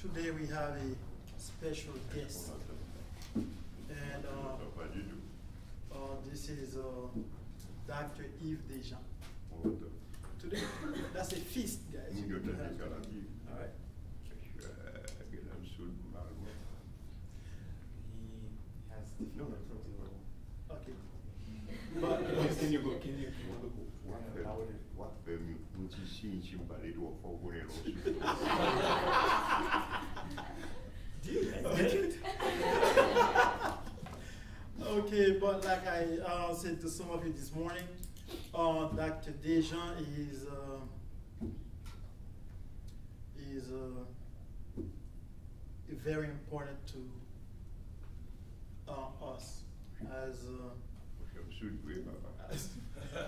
Today we have a special guest. And uh, uh, this is uh, Dr. Yves Dejean. Today, that's a feast, guys. All right. He has no, no, What, what, what, what, what, what, what, what, what, what, what, Okay, but like I uh, said to some of you this morning, uh, Dr. Dejean is uh, is uh, very important to uh, us as uh, Gënam suul buy ma ba. as,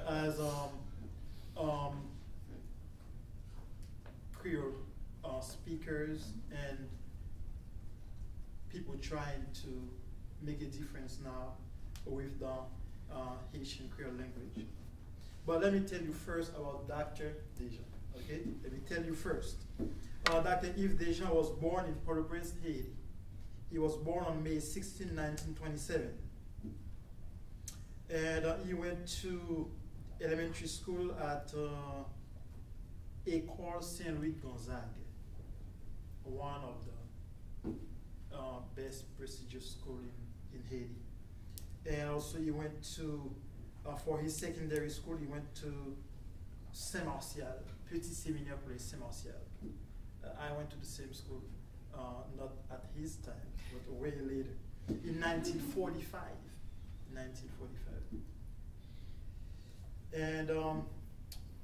as um, um, Creole uh, speakers and people trying to make a difference now with the uh, Haitian Creole language. But let me tell you first about Dr. Dejean, okay? Let me tell you first. Uh, Dr. Yves Dejean was born in Port-au-Prince, Haiti. He was born on May 16, 1927 and uh, he went to elementary school at uh, École Saint Louis Gonzague, one of the uh, best prestigious school in, in Haiti. And also he went to, uh, for his secondary school, he went to Saint Martial, Petit Séminaire pour les Saint Martial. Uh, I went to the same school, uh, not at his time, but way later, in 1945. 1945. And um,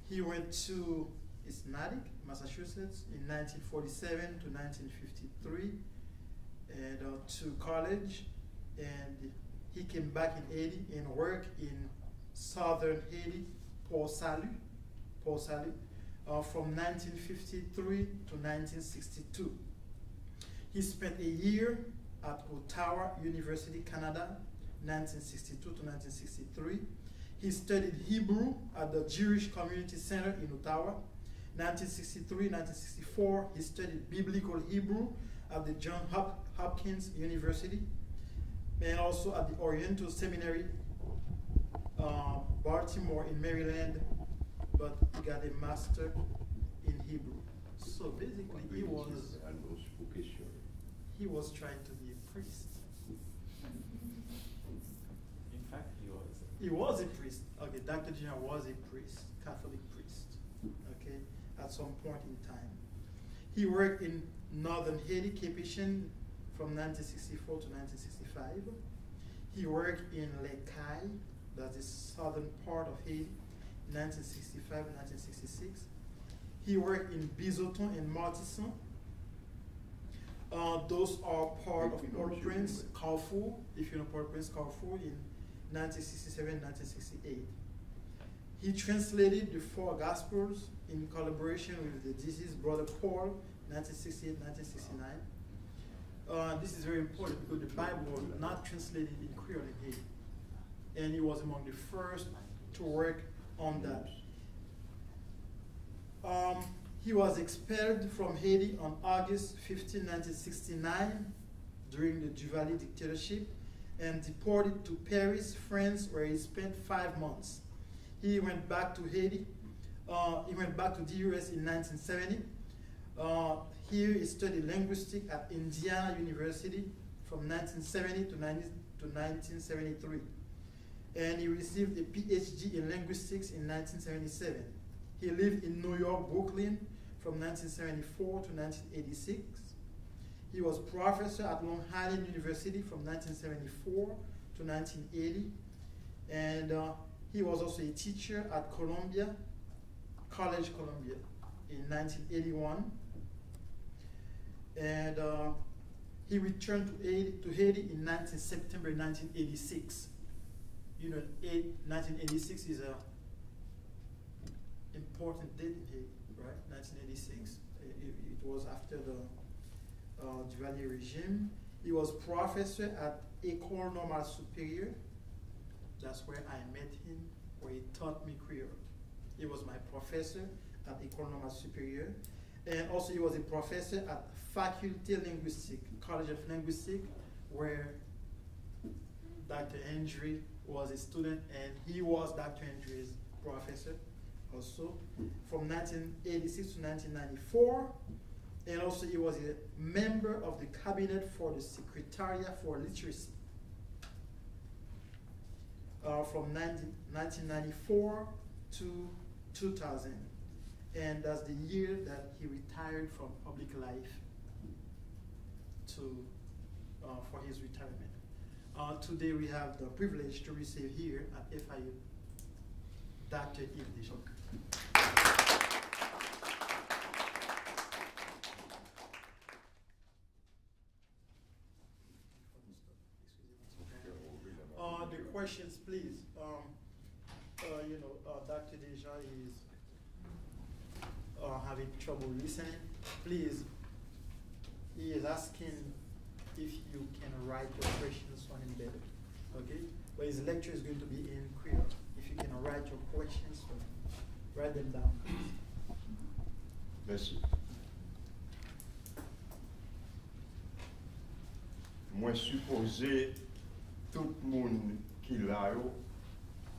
he went to Ismatic, Massachusetts in 1947 to 1953 and uh, to college. And he came back in Haiti and worked in southern Haiti, Port Salut, Port Salut, uh, from 1953 to 1962. He spent a year at Ottawa University, Canada, 1962 to 1963. He studied Hebrew at the Jewish Community Center in Ottawa. 1963 1964, he studied Biblical Hebrew at the John Hop- Hopkins University and also at the Oriental Seminary, uh, Baltimore in Maryland, but he got a master in Hebrew. So basically, he was And those vocation. he was trying to be a priest. In fact, he was. He was a priest. Okay, Dr. Junior was a priest, Catholic priest. Okay, at some point in time. He worked in northern Haiti, Cape Haitian, from 1964 to 1965. He worked in Cayes, that's the southern part of Haiti, 1965 1966. He worked in Bizoton and Martissan. Uh, those are part of If know Port-au-Prince. Carrefour, if you know Port-au-Prince, Carrefour in 1967 1968. He translated the four Gospels in collaboration with the deceased brother Paul, 1968 1969. Uh, this is very important because the Bible was not translated in Creole in Haiti. And he was among the first to work on that. Um, he was expelled from Haiti on August 15, 1969 during the Duvalier dictatorship and deported to Paris, France, where he spent five months. He went back to Haiti. Uh, he went back to the US in 1970. Uh, here he studied linguistics at Indiana University from 1970 to, 90, to 1973. And he received a PhD in linguistics in 1977. He lived in New York, Brooklyn from 1974 to 1986. He was professor at Long Island University from 1974 to 1980. And uh, he was also a teacher at Columbia, College Columbia in 1981. And uh, he returned to Haiti, to Haiti in 19 September 1986. You know, eight, 1986 is a important date in Haiti, right? 1986. It, it- it was after the uh, Duvalier regime. He was professor at École Normale Supérieure. That's where I met him, where he taught me Creole. He was my professor at École Normale Supérieure. And also, he was a professor at Faculty of Linguistic, College of Linguistic, where Dr. Hendry was a student, and he was Dr. Hendry's professor also from 1986 to 1994. And also, he was a member of the cabinet for the Secretariat for Literacy uh, from 19, 1994 to 2000. And that's the year that he retired from public life to, uh, for his retirement. Uh, today we have the privilege to receive here at FIU Dr. Yves Uh, the questions, please. Um, uh, you know, uh, Dr. Deja is uh, having trouble listening. Please, he is asking if you can write your questions on better. Okay? But his lecture is going to be in Creole. If you can write your questions, write them down. Merci. Moi supposé tout le monde qui l'a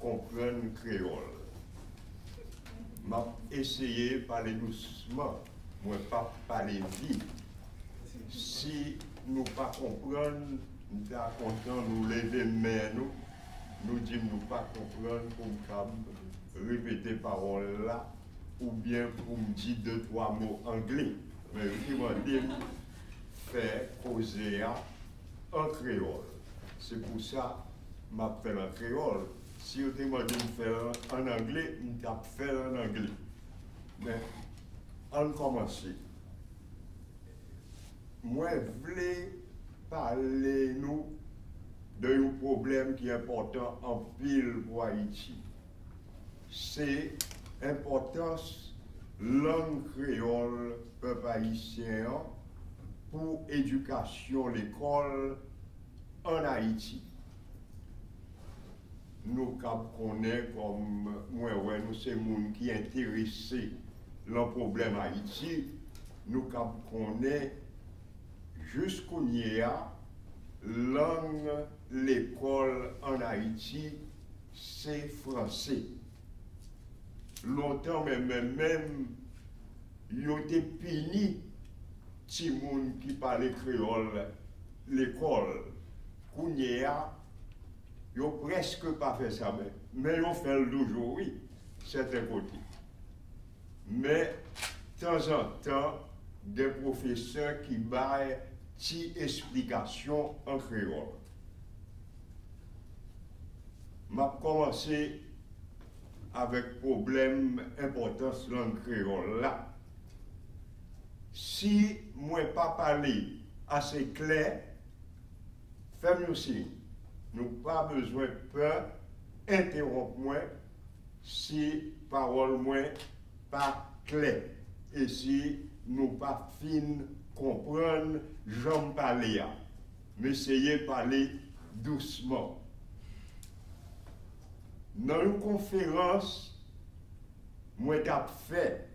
comprenne créole. M'a essayé parler doucement, moi pas parler vite. Si nous pas comprendre, nous sommes contents nous lever main nous, nous disons nous pas comprendre pour nous répéter parole là ou bien pour me dire deux trois mots anglais. Mais m'a dit faire causer en créole. C'est pour ça que je m'appelle en créole. Si vous m'a dit de faire en anglais, je vais faire en anglais. Mais on commence. Moi, je voulais parler nous d'un problème qui est important en pile pour Haïti. C'est l'importance langue créole peuple haïtien pour éducation l'école en Haïti. Nous connaissons comme moi ouais nous c'est monde qui est intéressé le problème Haïti, nous connaissons jusqu'au a langue l'école en Haïti c'est français. Longtemps même même ils ont été punis ti moun qui parle créole l'école Kounia, ils n'ont presque pas fait ça, mais, mais ils ont fait le toujours, oui, certains côtés. Mais, de temps en temps, des professeurs qui baillent des explications en créole. m'a commencé avec problème importance langue créole là. Si moi pas parler assez clair, fais-moi aussi. Nous pas besoin de peur, interrompre moi si parole moi pas claire. Et si nous pas fin comprendre, j'en parler. Mais essayez de parler doucement. Dans une conférence, moi j'ai fait,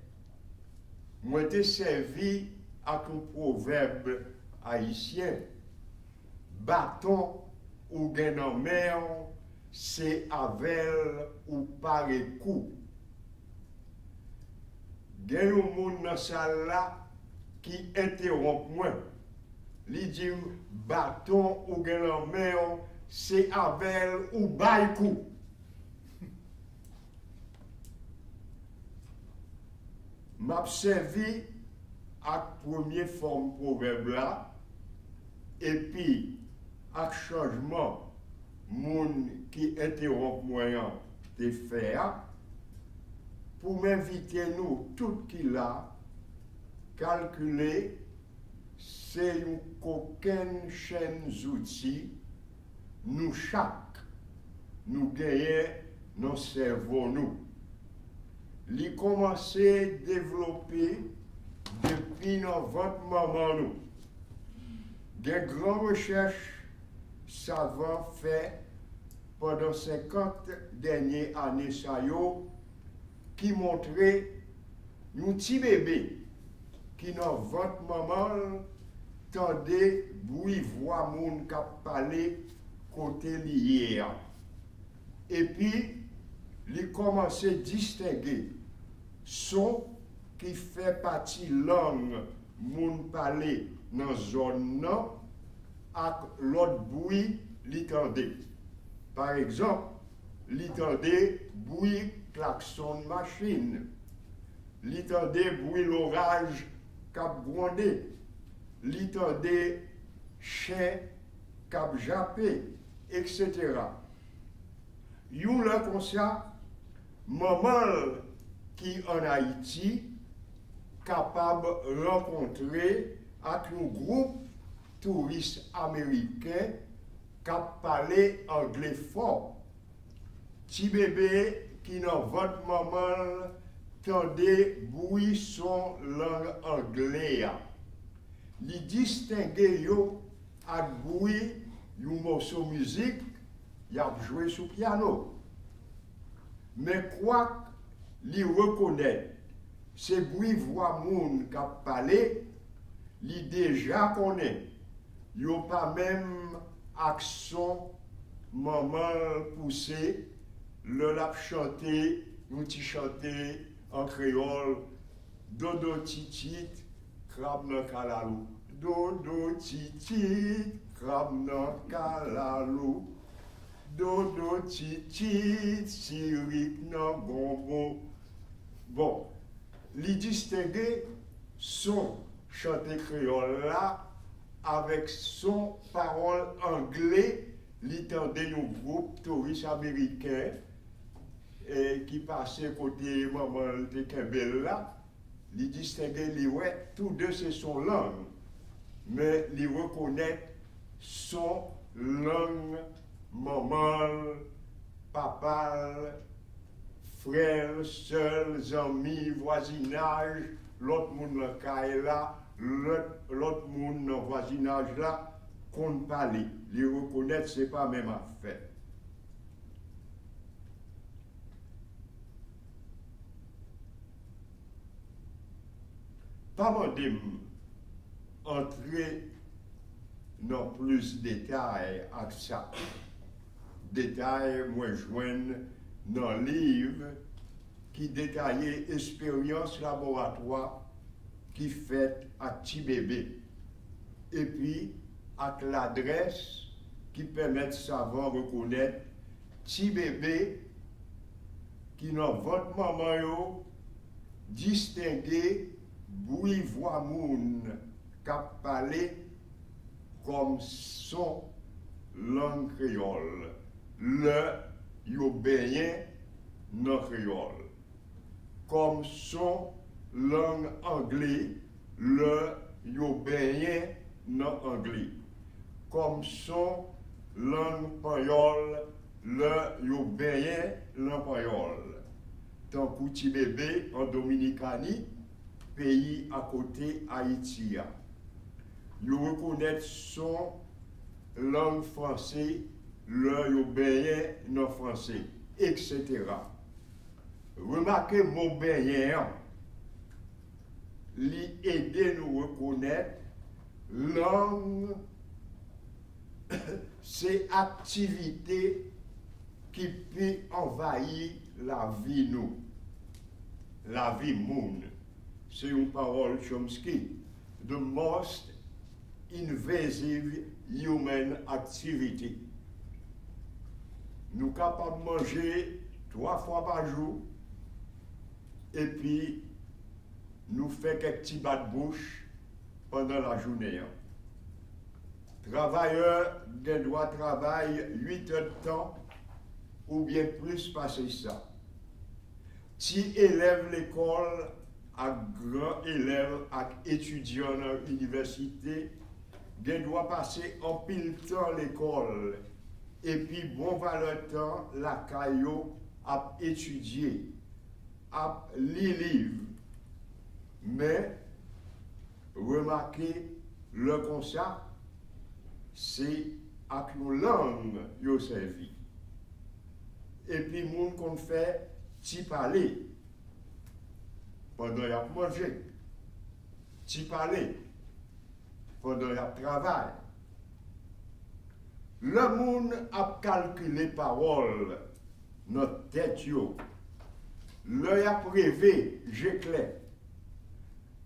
moi j'ai servi à un proverbe haïtien. Bâton ou gen nan mer, se avel ou pare kou. Gen yon moun nan sal la ki enteronk mwen. Li di ou baton ou gen nan mer, se avel ou bay kou. M'apsevi ak pwemye form proverb la, epi ak chanjman moun ki interop mwayan te fè a, pou m'invite nou tout ki la, kalkule se yon koken chen zouti nou chak nou genye nan servon nou. Li komanse devlopi depi nan vant maman nou. Gen gran rechèche savant fait pendant 50 dernières années, ça qui montrait un petit bébé qui dans votre maman tendait bruit voix moun kap parlé côté lié. Et puis, il commençait à distinguer son qui fait partie langue moun parler dans zone nan, ak lot boui li kande. Par ekzamp, li kande boui klakson machin, li kande boui loraj kap gwande, li kande chen kap jape, etc. Yon la konsa, mamal ki an Haiti kapab renkontre ak nou group touriste Ameriken kap pale angle fon. Ti bebe ki nan vant maman tande boui son lang angle ya. Li distinge yo ak boui yon mousso mizik yap jwe sou piano. Men kwa li rekonen se boui vwa moun kap pale, li deja konen. yo pa menm akson maman pousse, lè lap chante, nou ti chante an kreol, dodo titit, krab nan kalalou. Dodo titit, krab nan kalalou. Dodo titit, sirik nan gombo. Bon, li distege son chante kreol la, avec son parole anglais, li tendait un groupe touriste américain et qui passait côté maman de Kembel là, li distinguait li ouais, tous deux c'est son langue, mais li reconnaît son langue maman, papa, frère, sœurs, amis, voisinage, l'autre monde dans l'ot moun nan wazinaj la kon pa li. Li rekonet se pa men ma fè. Pa man dem antre nan plus detay ak sa. Detay mwen jwen nan liv ki detaye eksperyans laboratoi qui fait à petit bébé. Et puis, avec l'adresse qui permet de savoir reconnaître petit bébé qui dans votre maman yo, distinguer bruit voix moun comme son langue créole. Le yo baigné dans créole. Comme son langue anglais, le yo baigné dans anglais. Comme son langue payole, le yo baigné dans payole. Tant petit bébé en Dominicanie, pays à côté Haïti. Yo reconnaît son langue français, le yo baigné dans français, etc. Remarquez mon baigné, li aider nous reconnaître langue, c'est activité qui peut envahir la vie nous, la vie monde. C'est une parole Chomsky. The most invasive human activity. Nous capables de manger trois fois par jour et puis nous fait quelques petits bas de bouche pendant la journée. Travailleurs des droits travaillent 8 heures de temps ou bien plus passer ça. Si élève l'école à grand élève, à étudiant dans l'université, ils doivent passer en pile temps l'école. Et puis, bon valeur temps, la caillot à étudier, à lire livres, Mais, remarquez le constat, c'est à quelle langue yo servi. Et puis, moun qu'on fait, t'y parler pendant y a mangé, t'y parler pendant y travail. Le moun a calculé parole, notre tête yo. Le y a prévé, j'éclaire.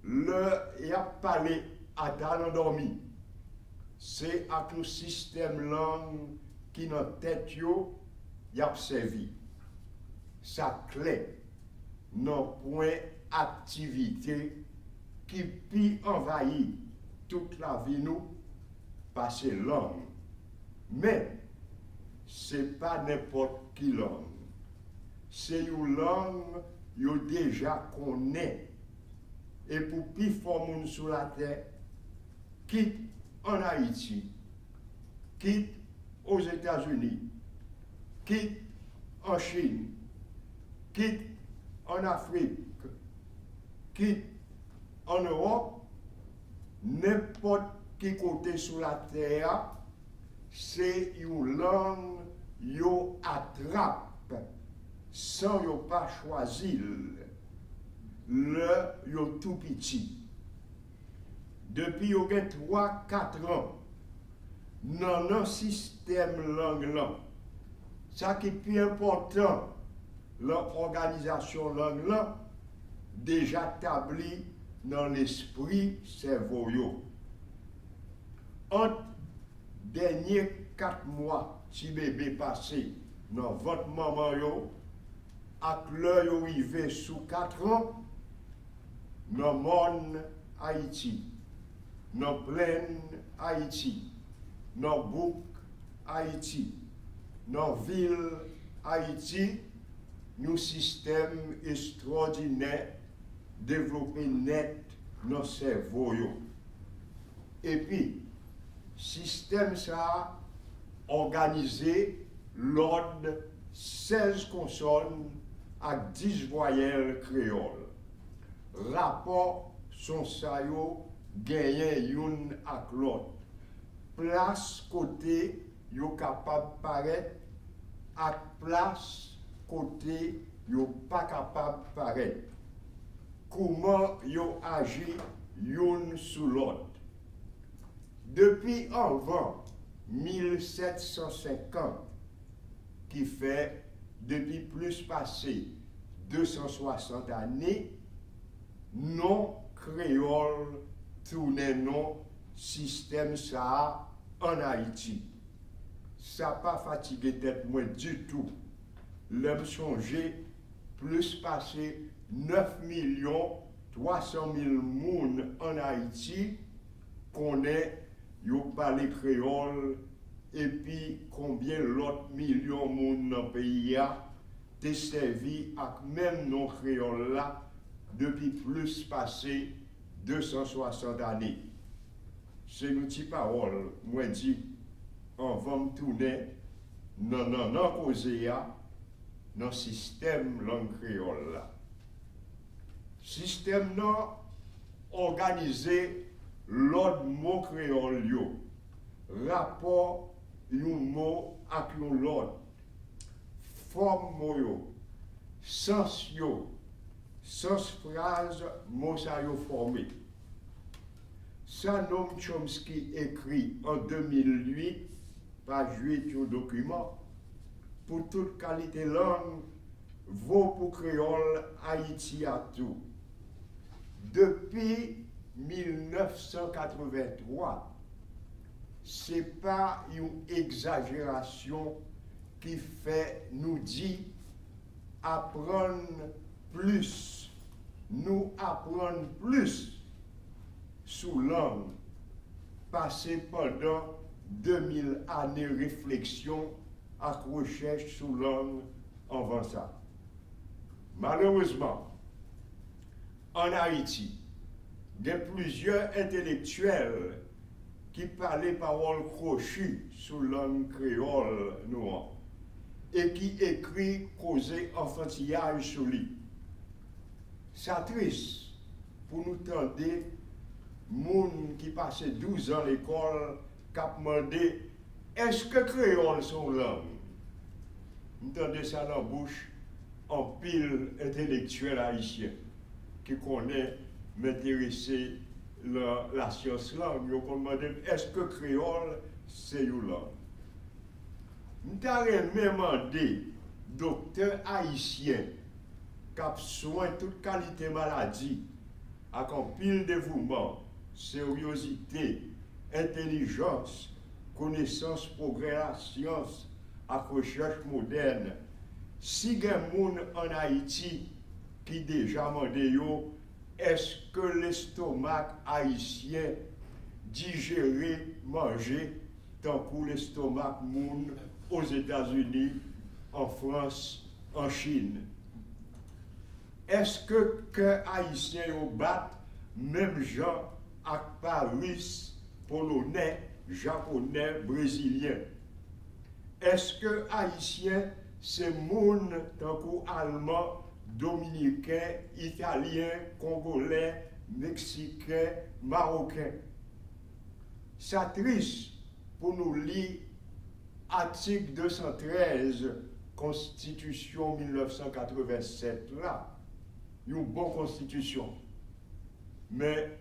le yap pale adan andormi. Se ak nou sistem lang ki nan tet yo yap sevi. Sa kle nan poen aktivite ki pi envayi tout la vi nou pase lang. Men, se pa nepot ki lang. Se yo lang yo deja konen Et pour plus fort sur la terre, quitte en Haïti, quitte aux États-Unis, quitte en Chine, quitte en Afrique, quitte en Europe, n'importe qui côté sur la terre, c'est une langue yo attrape sans yo pas choisir le yo tout petit. Depuis yo 3-4 ans, dans un système langue là, ça qui est plus important, l'organisation langue là, déjà établi dans l'esprit cerveau yo. Entre derniers quatre mois, si bébé passé dans votre maman yo, ak sous quatre ans, dans nan mon Haiti, nan plen Haiti, nan bouk Haiti, nan vil Haiti, nou sistem estrodinè devlopi net nan servo yo. Epi, sistem sa organize lod 16 konson ak 10 voyel kreol. Rapport son sayo gagné une avec l'autre. Place côté yo capable paraître à place côté yo pas capable paraître. Comment yo agi une sous l'autre? Depuis avant 1750, qui fait depuis plus passé 260 années, non kreol toune non sistem sa an Haiti. Sa pa fatige tet mwen du tout. Lèm sonje, plus pase 9 milyon 300 mil moun an Haiti konen yo pale kreol epi konbyen lot milyon moun nan peyi ya te sevi ak men non kreol la depi plus pase 260 ane. Se nou ti parol, mwen di, an vam toune nan nan nan non koze ya nan sistem lang kreol la. Sistem nan organize lod mou kreol yo. Rapport yon mou ak yon lod. Form mou yo. Sens yo. Sens phrase mot sa yo formé. Ça, Noam Chomsky écrit en 2008, page 8 au document, pour toute qualité langue, vaut pour créole Haïti à tout. Depuis 1983, c'est pas une exagération qui fait nous dire apprendre plus, nous apprendre plus sous langue, passer pendant 2000 années réflexion à recherche sous langue avant ça. Malheureusement, en Haïti, il y a plusieurs intellectuels qui parlaient paroles crochues sous langue créole noire et qui écrit causer enfantillage sur lui. C'est triste pour nous tendre monde qui passait 12 ans à l'école, qui a demandé est-ce que créole son langue Nous entendez ça dans la bouche en pile intellectuel haïtien qui connaît m'intéresser la, la science langue, yo kon mande est-ce que créole c'est une langue? M'ta remè mande docteur haïtien kap soin toute qualité maladie ak an pile dévouement, sérieuxité, intelligence, connaissance, progrès la science ak recherche moderne. Si gen moun en Haïti qui déjà mande yo, est-ce que l'estomac haïtien digérer, manger, tant que l'estomac moun aux États-Unis, en France, en Chine? eske ke Haitien yo bat mem jan ak Paris, Polonè, Japonè, Brezilien? Eske Haitien se moun tankou Alman, Dominikè, Italien, Kongolè, Meksikè, Marokè? Sa tris pou nou li atik 213 Konstitusyon 1987 la. une bonne constitution, mais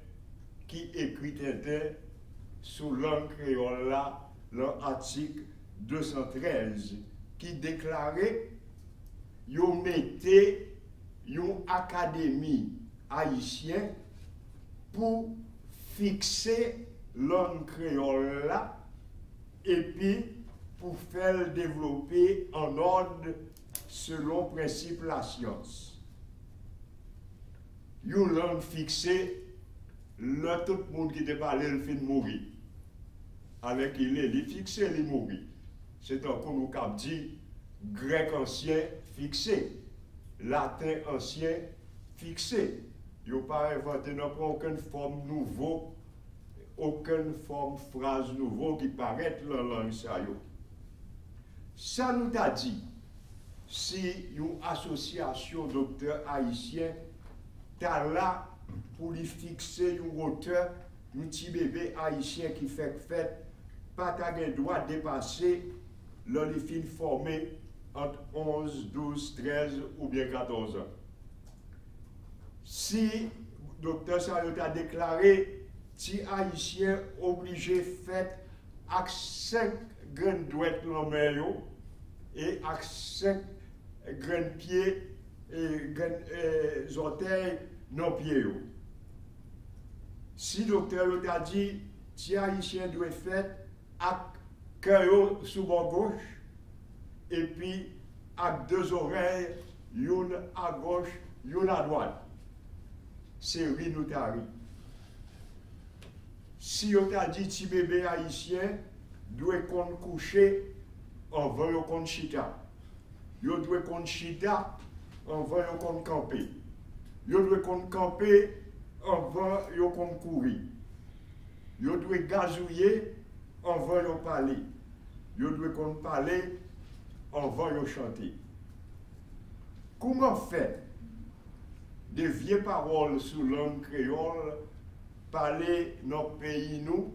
qui écrit était sous langue créole là, l'article 213, qui déclarait vous mettez une académie haïtienne pour fixer langue créole là et puis pour faire développer en ordre selon principe la science. Une langue fixée, là, tout le monde qui était parlé, le fin de mourir. Avec il est, il fixé, il mourir. C'est encore nous qui dit grec ancien fixé, latin ancien fixé. Il n'y a pas inventé aucune forme nouvelle, aucune forme phrase nouvelle qui paraît dans la langue. Ça, ça nous a dit, si une association docteur haïtien ta la pou li fikse yon wote, yon ti bebe haisyen ki fek fet, pa ta gen doa depase lor li fin formé ant 11, 12, 13 ou bien 14 an. Si doktor sa yo ta deklare, ti haisyen oblige fet ak 5 gren dwet lomè yo, e ak 5 gren piye et, et orteils non pieds. Si le docteur a dit, si haïtien doit faire avec cœur sous mon gauche, et puis avec deux oreilles, une à gauche, une à droite. C'est rinotari. Si on t'a dit si bébé haïtien doit coucher en voyant qu'on chita. Yo doit qu'on chita en voyant qu'on camper. Yo doit qu'on camper avant yo qu'on courir. Yo doit gazouiller avant yo parler. Yo doit qu'on parler avant yo chanter. Comment faire des vieilles paroles sous langue créole parler dans le pays nous,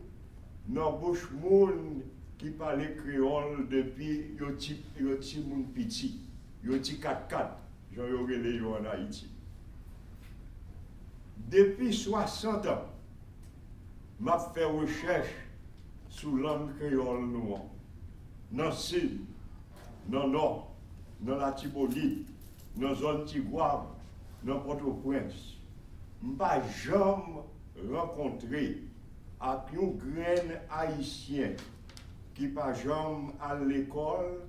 dans bouche monde qui parle créole depuis yo yo petit monde petit, yo petit 4-4, j'en ai en Haïti. Depuis 60 ans, m'a fait recherche sous langue créole noire. Dans le sud, dans le nord, dans la Tibonite, dans la zone Tigouave, dans Port-au-Prince. Je n'ai jamais rencontré avec une graine haïtien qui pas jamais à l'école,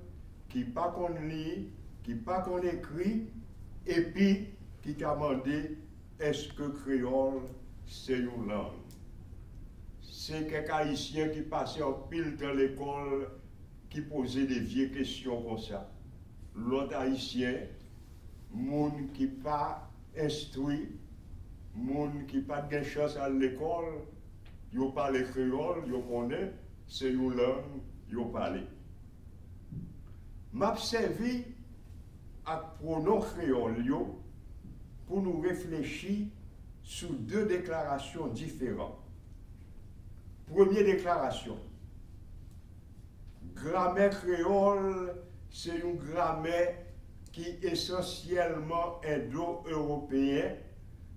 qui pas qu'on lit, qui pas qu'on écrit, et puis qui t'a demandé est-ce que créole c'est une langue? C'est quelqu'un haïtien qui passait en pile dans l'école qui posait des vieilles questions comme ça. L'autre haïtien, monde qui pas instruit, monde qui pas de chance à l'école, ils parlent créole, ils connaissent, c'est une langue, ils parlent. M'a à pronom créole pour nous réfléchir sur deux déclarations différentes. Première déclaration. Grammaire créole, c'est une grammaire qui est essentiellement indo-européenne,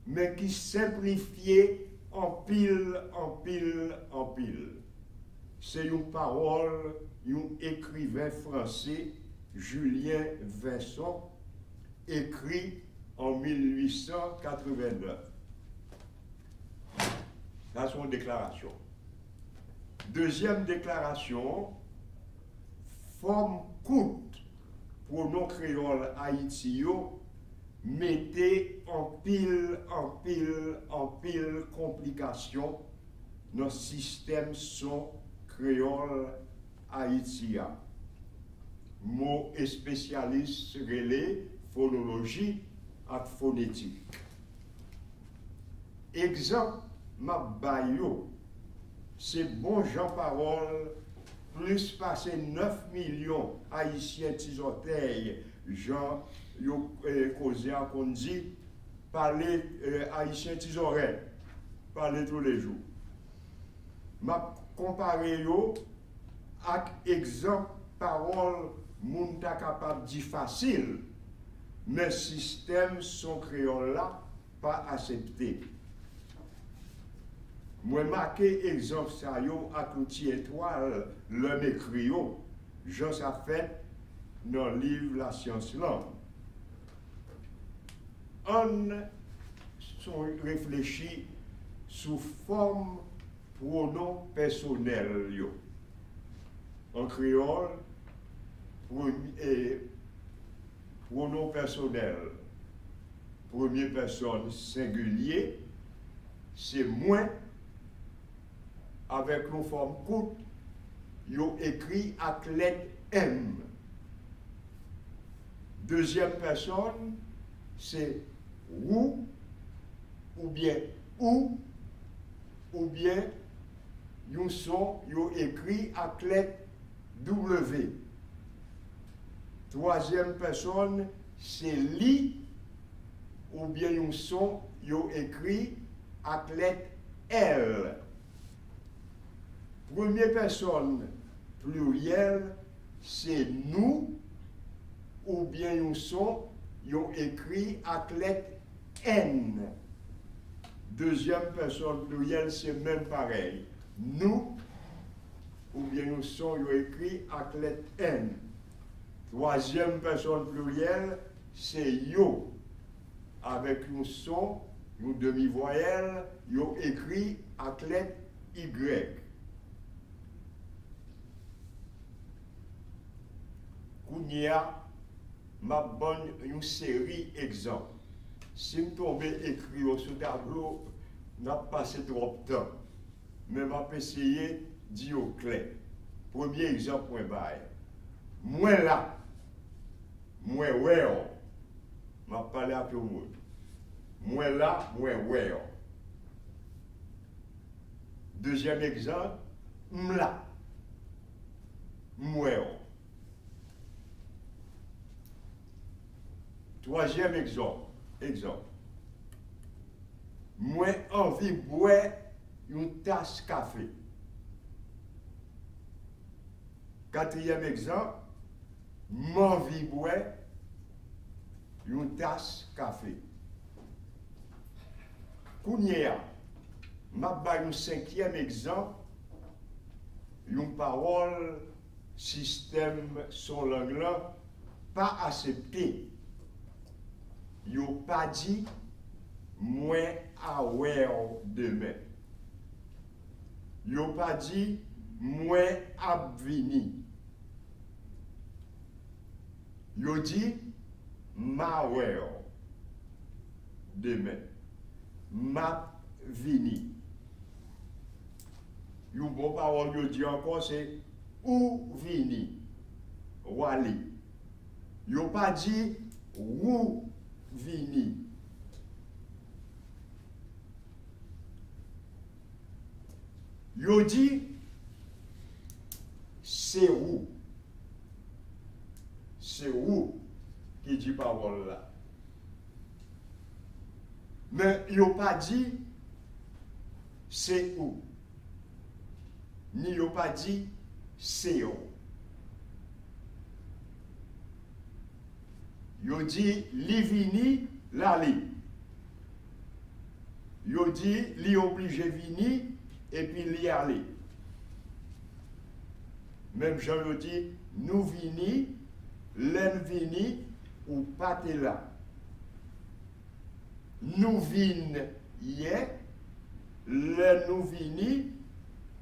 mais qui simplifiée en pile, en pile, en pile. C'est une parole d'un écrivain français, Julien Vincent, écrit en 1889. Là, son déclaration. Deuxième déclaration, forme courte pour nos créoles haïtiens, mettez en pile, en pile, en pile complications nos systèmes son créole haïtien. mou espesyalist rele fonologi ak fonetik. Ekzamp map bayo, se bon jan parol, plus pase 9 milyon haisyen tizotey, jan yo eh, koze akon di, pale eh, haisyen tizorel, pale tou le jou. Map kompare yo ak ekzamp parol moun ta capable dit facile mais système son créole là pas accepté moi marqué exemple ça yo à outil étoile le m'écrit yo Jean ça fait dans le livre La science langue on sont réfléchi sous forme pronom personnel. En créole, pronom personnel, première personne singulier, c'est moins avec une forme courte, yo écrit lettre M. Deuxième personne, c'est ou, ou bien ou, ou bien yon son yo écrit lettre W. Troisième personne, c'est li, ou bien yon son yo écrit lettre L. Première personne pluriel, c'est nous, ou bien yon son yo écrit lettre N. Deuxième personne pluriel, c'est même pareil. Nous, ou bien nous sommes écrit avec lettre N. Troisième personne pluriel, c'est yo. Avec un son, une demi-voyelle, yo écrit lettre Y. Kounia, m'a bonne une série d'exemples. Si je tombe écrit au ce tableau, n'a pas passé trop de temps. Mais m'a essayé dire au clair. Premier exemple, point bail. Moi là, moi ouais, m'a parlé à tout le monde. Moi là, moi ouais. Deuxième exemple, m'la. Moi. Troisième exemple, exemple. Moi envie boire une tasse café. Quatrième exemple, man vibwe, yon tas kafe. Kounye a, map bay yon senkyem egzan, yon parol sistem son lang lan pa asepte. Yon pa di mwen awer demen. Yon pa di mwen ap vini. Yo di, ma wèw demè, ma vini. Yon bon parol yo di ankon se, ou vini, wali. Yo pa di, ou vini. Yo di, se ou. C'est où qui dit parole là Mais yo pas dit, c'est où Ni yo pas dit, c'est où Yo dit, li vini, la li. yo dit, li obligé vini, et puis li aller. Même Jean dit, nous vini, Len vini ou pate la. Nou vin ye, len nou vini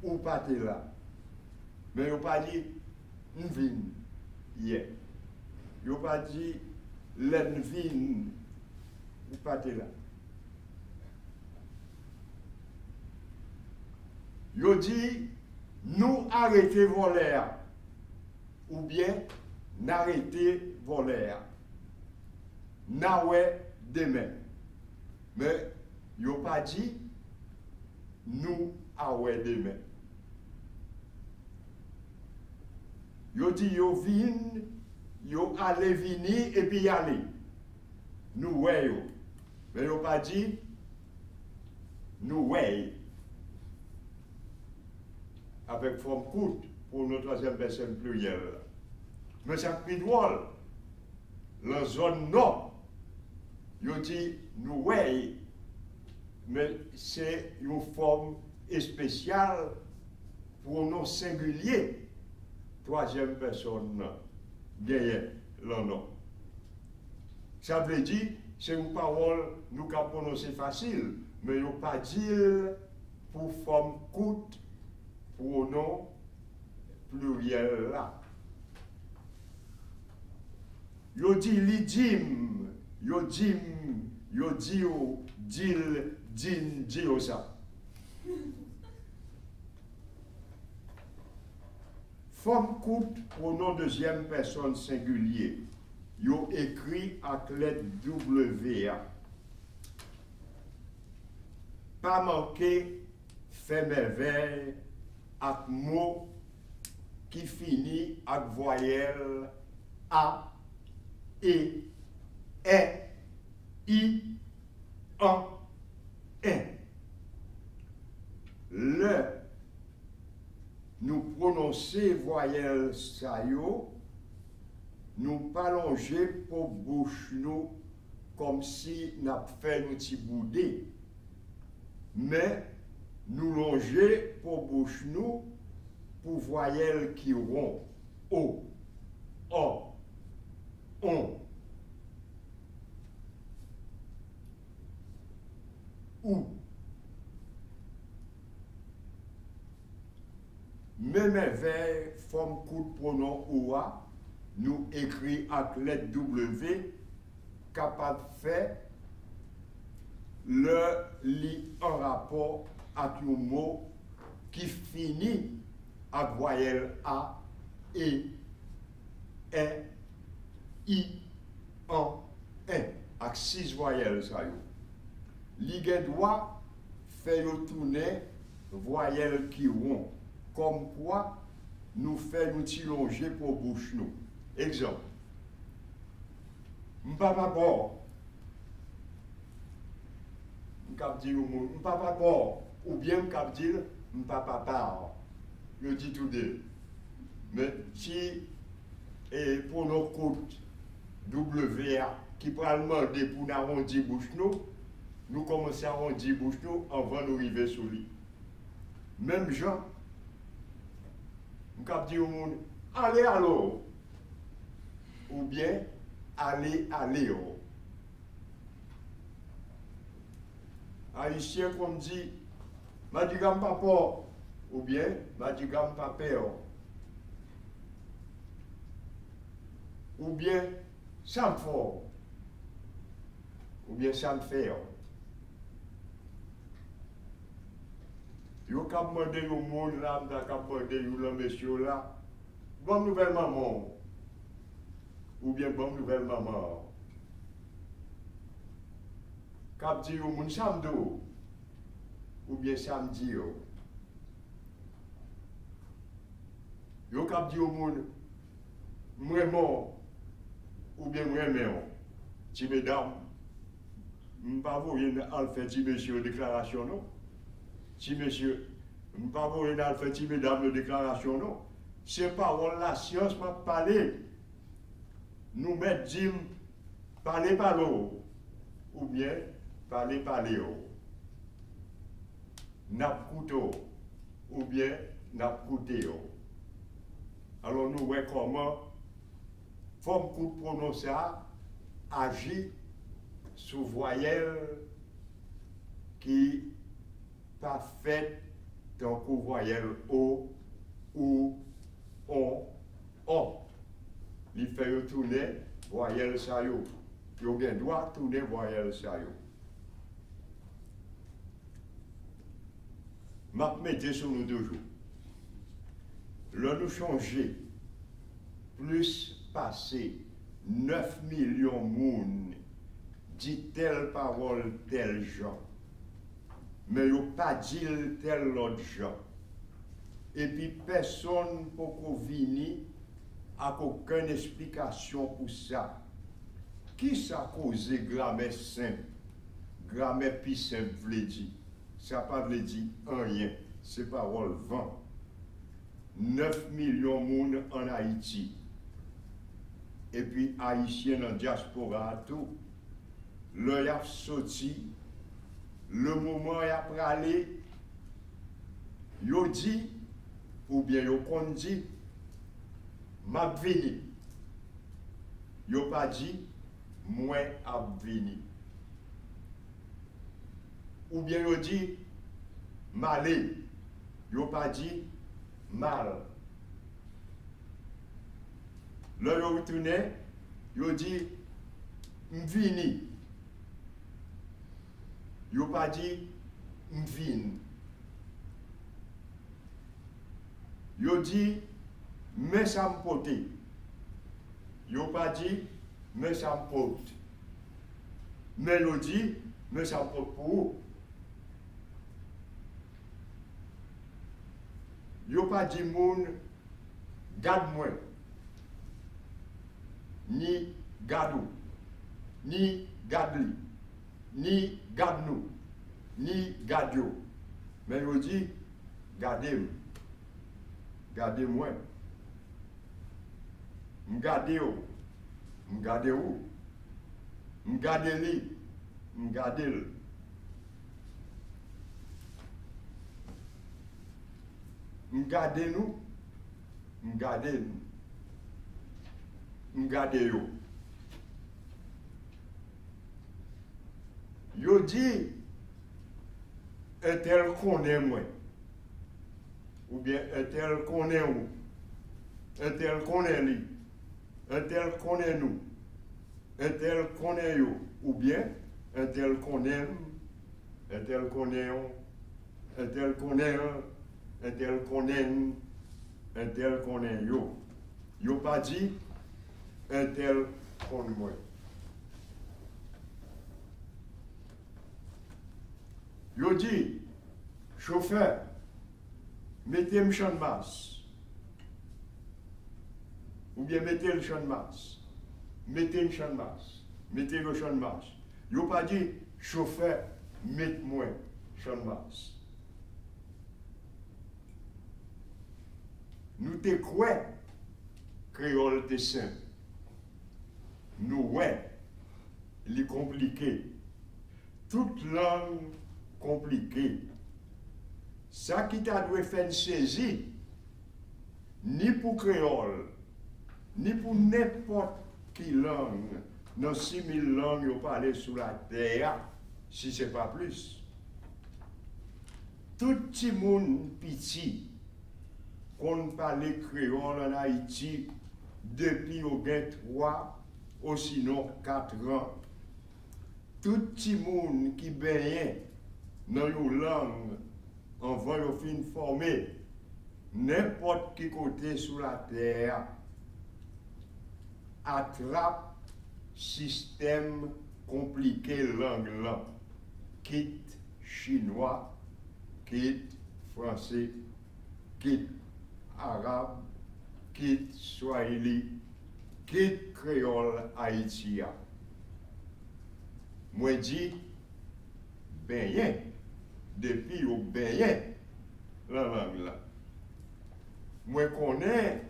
ou pate la. Men yo pa di nou vin ye. Yo pa di len vin ou pate la. Yo di nou arete voler ou bien n'arrêter voler. Nawe demain. Mais il n'a pas dit nous awe demain. Yo dit yo vin, yo allez venir et puis aller. Nous yo. Mais yo pas dit nous ouais avec forme courte pour notre troisième personne plurielle. Mais ça plus drôle. La zone nord, dit nous ouais, mais c'est une forme spéciale pour nos singuliers. Troisième personne gagne le nom. Ça veut dire, c'est une parole nous pouvons prononcer facile, mais ne pas dire pour forme courte pronom pluriel là. Yo dit li dim, yo dim, yo dio, dil, din, dio. Forme courte pronom deuxième personne singulier. Yo écrit lettre WA. Pas manqué, fait merveille, ak mot qui finit avec voyelle A, E, E, I, A, E. Le, nous prononcer voyelle ça nous pas pour bouche nous comme si nous fait un petit. Mais nous longer pour bouche nous pour voyelles qui rond o o on ou même vers forme coup de pronom OA, nous écrit avec lettre W, capable de faire le lit en rapport avec un mot qui finit avec voyelle A, E, E, I, An, E, avec six voyelles. Ligue doit faire tourner voyelles qui vont. Comme quoi, nous faisons nous longer pour bouche nous. Exemple. M'papa dit au monde, m'papa bon ou bien cap dire papa part. Je dis tout deux. Mais si et pour nos côtes WA qui prend demander pour nous arrondir nous, nous commençons à arrondir bouche nous avant d'arriver sur lui. Même gens, nous dire au monde, allez alors, ou bien allez, allez. Oh. Haïtien comme dit, Madigam papa, ou bien Madigam papéo. Ou bien Sam for, ou bien sam fail. Yo kap mwende yo moun la, mda kap mwende yo la mesyo la, bon nouvel maman, ou bien bon nouvel maman. Kap di yo moun samdo, ou bien samdi yo. Yo kap di yo moun, mwen moun, bien mwen men Ti mesdames, m'pa voye al fait ti monsieur déclaration. Ti monsieur, m'pa voye al fait ti mesdames déclaration non? C'est parole la science m'a parlé. Nous mettons dim parler par ou bien parler par l'eau. nap kouto ou bien nap koute yo. Alors nous voyons comment forme koute prononcée agit sous voyelle qui pas fait tant que voyelle O ou on, on. Il fait tourner voyelle ça yo. Yo gen droit tourner voyelle ça yo. M'a mette sur nous toujours. Là nous changer plus passé 9 millions de monde dit telle parole tel gens. Mais yo pas dit tel autre gens. Et puis personne peut venir avec aucune explication pour ça. Qui ça cause grammaire simple? Grammaire plus simple veut dire. Ça pas veut dire rien. C'est parole vent. 9 millions de monde en Haïti. Et puis haïtien en diaspora tout. Le y a sorti. Le moment a pralé. Yo dit ou bien yo dit m'a vini. Yo pas dit moi a vini. Ou bien yo dit malé. Yo pas dit mal. Lò yo witoune, yo di, mvini. Yo pa di, mvin. Yo di, mè sa mpote. Yo pa di, mè sa mpote. Melodi, mè sa mpote pou ou. Yo pa di moun, gad mwen. ni gadou, ni gadli, ni gadnou, ni gadyo. Men yo di, gade m, gade mwen, m gade yo, m gade ou, m gade li, m gade l. M gade nou, m gade nou. M'gardez yo. Yo dit, tel connaît moi ou bien tel connaît où, tel connaît lui, tel connaît nous, tel connaît yo, ou bien tel connaît, tel connaît un tel connaît tel connaît tel connaît yo. Yo pas dit entel kon mwen. Yo di, chofer, metem chan mas, ou bien metel chan mas, metem chan mas, metel yo chan mas. Yo pa di, chofer, met mwen chan mas. Nou te kwe, kreol te sen. Nous ouais, les compliqué. Toute langue compliquée ça qui t'a dû faire une saisie, ni pour créole, ni pour n'importe quelle langue, dans 6000 langues, vous parlez sous la terre, si ce n'est pas plus. Tout le monde petit, qu'on parle créole en Haïti depuis au 3 ou sinon 4 ans. Tout le monde qui baigne dans une langue avant de fin former n'importe qui côté sur la terre attrape système compliqué langue là quitte chinois quitte français quitte arabe quitte swahili kit kreol Haitia. Mwen di, benyen, depi yo benyen la lang la. Mwen konen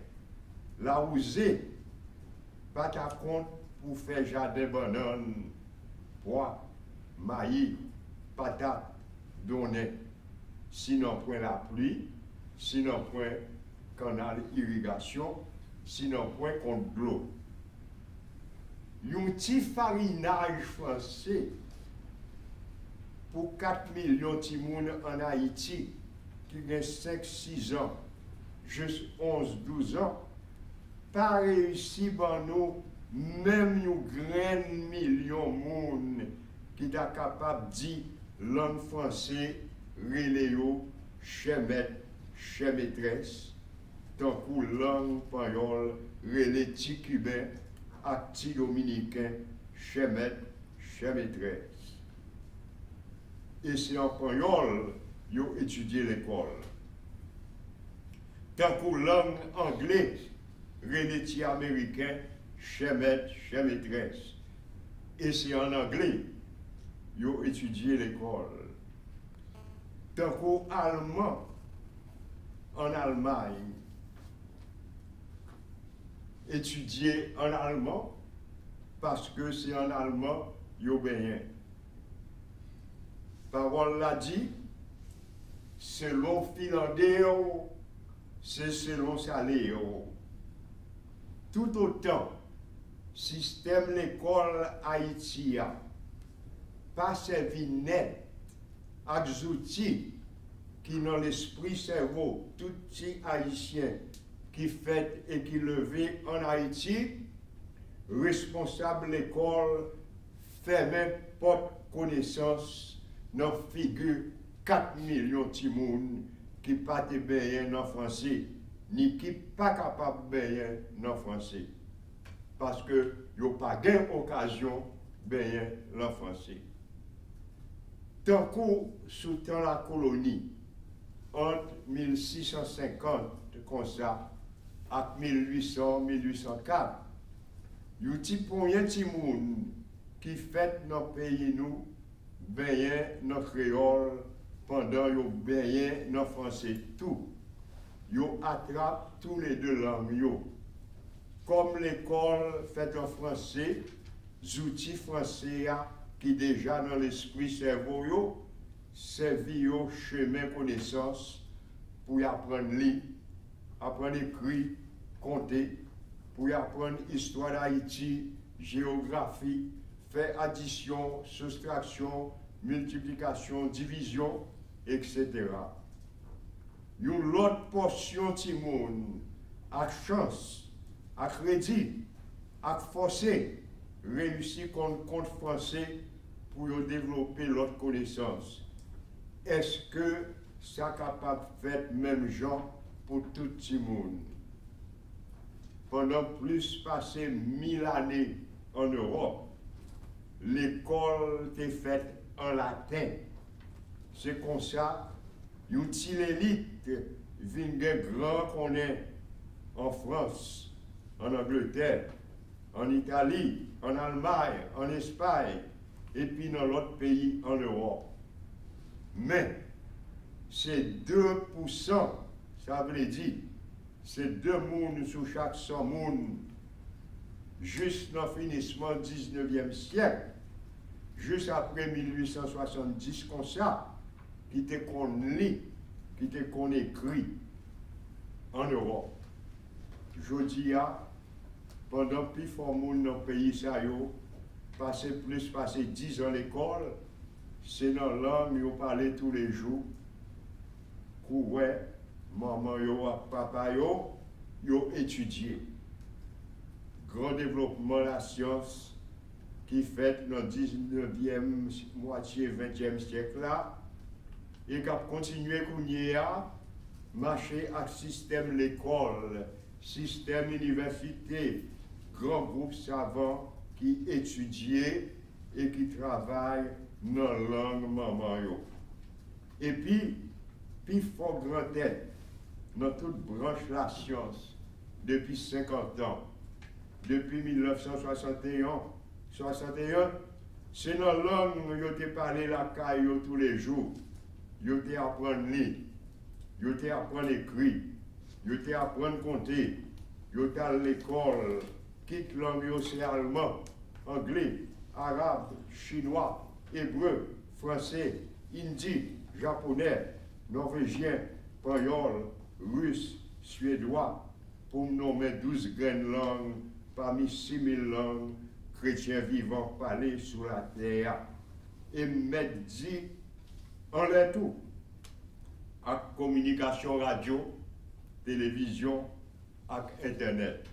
la ouze pat akont pou fe jade banan, pwa, mayi, patat, donen. Sinan pwen la pli, sinan pwen kanal irrigasyon, sinon point contre glo. Yon ti farinaj franse pou 4 milyon ti moun an Haiti ki gen 5-6 an, jous 11-12 an, pa reysi ban nou menm yon gren milyon moun ki da kapap di lan franse releyo chemet, chemetres, tant que langue espagnole, relé ti cubain, acti dominicain, chez maître. Et c'est en qu'ils ont étudié l'école. Tant que langue anglaise, relé ti américain, chez maître, chez maîtresse. Et c'est en anglais qu'ils ont étudié l'école. Tant qu'au allemand, en Allemagne, étudier en allemand parce que c'est en allemand yo bien. Parole l'a dit, selon Finlandais, c'est selon salaire. Tout autant, système l'école haïtien, pas servi net avec qui dans l'esprit cerveau, tout petit haïtien qui fait et qui levé en Haïti, responsable l'école, même porte connaissance dans figure 4 millions de moun qui pas de bien en français, ni qui pas capable de bien en français. Parce que n'ont pas gain occasion bien en français. Tant que sous la colonie, entre 1650 comme ça, à 1800-1804, il y a un monde qui fait notre pays nous, bien notre créole, pendant yo bien notre français tout. Yo attrape tous les deux langues yo. Comme l'école fait en français, outils français qui déjà dans l'esprit cerveau yo, servi au chemin connaissance pour apprendre lire, apprendre écrire, compter, pour apprendre l'histoire d'Haïti, géographie, faire addition, soustraction, multiplication, division, etc. Une autre portion de monde, à chance, à crédit, à forcer, réussit contre compte français pour développer l'autre connaissance. Est-ce que ça capable de faire même gens pour tout le monde? Pendant plus passé mille années en Europe, l'école était faite en latin. C'est comme ça, une petite élite vient grand qu'on est en France, en Angleterre, en Italie, en Allemagne, en Espagne, et puis dans l'autre pays en Europe. Mais, c'est 2%, ça veut dire c'est deux mondes sous chaque 100 mondes, juste dans le finissement du 19e siècle, juste après 1870, comme ça, qui était qu'on qui était qu'on écrit en Europe. Je dis, pendant plus fort monde dans le pays, ça passé plus, passé 10 ans à l'école, c'est dans langue, ils parlait tous les jours, courait, maman yo papa yo, yo étudié. Grand développement la science qui fait dans le 19e, moitié 20e siècle là, et qui a continué à marcher avec système l'école, système université, grand groupe savant qui étudiait et qui travaille dans la langue maman yo. Et puis, puis fort grand tête, dans toute branche la science depuis 50 ans. Depuis 1961, 61, c'est dans l'homme où te parlé la caille tous les jours. Yo te apprendre lire, yo te apprendre écrire, yo te apprendre compter, yo te à l'école, quitte langue c'est allemand, anglais, arabe, chinois, hébreu, français, hindi, japonais, norvégien, espagnol, russe, suédois, pour nommer 12 grandes langues parmi 6000 langues chrétiens vivants parlées sur la terre. Et mettre dit en l'air tout, à communication radio, télévision, et Internet.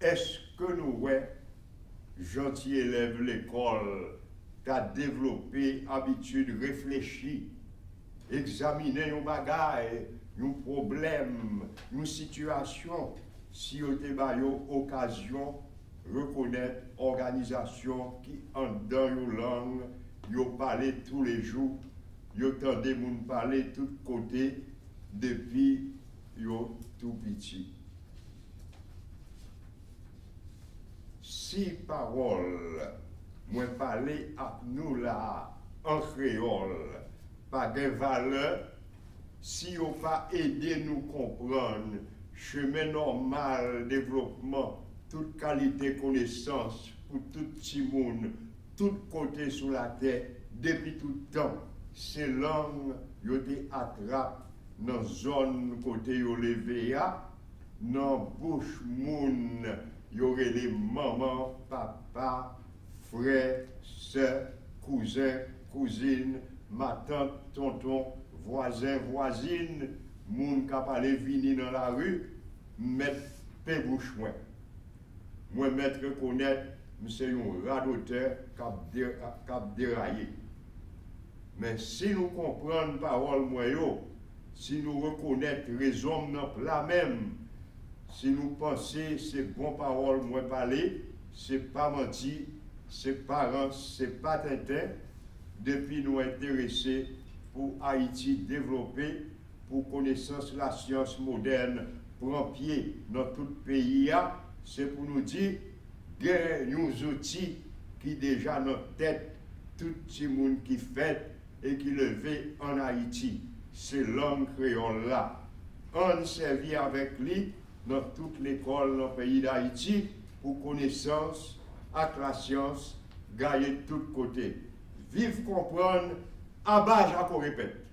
Est-ce que nous, ouais, gentil élève l'école, a développé habitude réfléchie, examiner nos bagages, nos problèmes, nos situations, si vous avez occasion reconnaître organisation qui en dans nos langues, yo parlé tous les jours, yo des moun parler tous côtés depuis yo tout petit. Si parole, moi parler à nous là en créole, pas de valeur, si on pas aider nous comprendre chemin normal développement, toute qualité connaissance pour tout le monde, tout côté sur la terre, depuis tout temps, ces langues, yo attrape dans zone côté yo levé dans bouche moun y aurait les maman, papa, frère, soeur, cousin, cousine, ma tante, tonton, voisin, voisine, moun qui aller venir dans la rue, mettre pe bouche moi. Moi mettre connaître, c'est un radoteur a déraillé. Mais si nous comprenons parole yo, si nous reconnaissons raison la même, si nous pensons c'est bon parole moi parler, c'est pas menti, c'est pas c'est pas tintin, depuis nous intéressés pour Haïti développer, pour connaissance la science moderne prend pied dans tout le pays, c'est pour nous dire, a des outils qui déjà notre tête, tout le monde qui fait et qui levé en Haïti c'est langue créole-là. On servit avec lui dans toute l'école dans le pays d'Haïti pour connaissance, avec la science, gagner de tous côtés. Vive comprendre, à bas, je répète.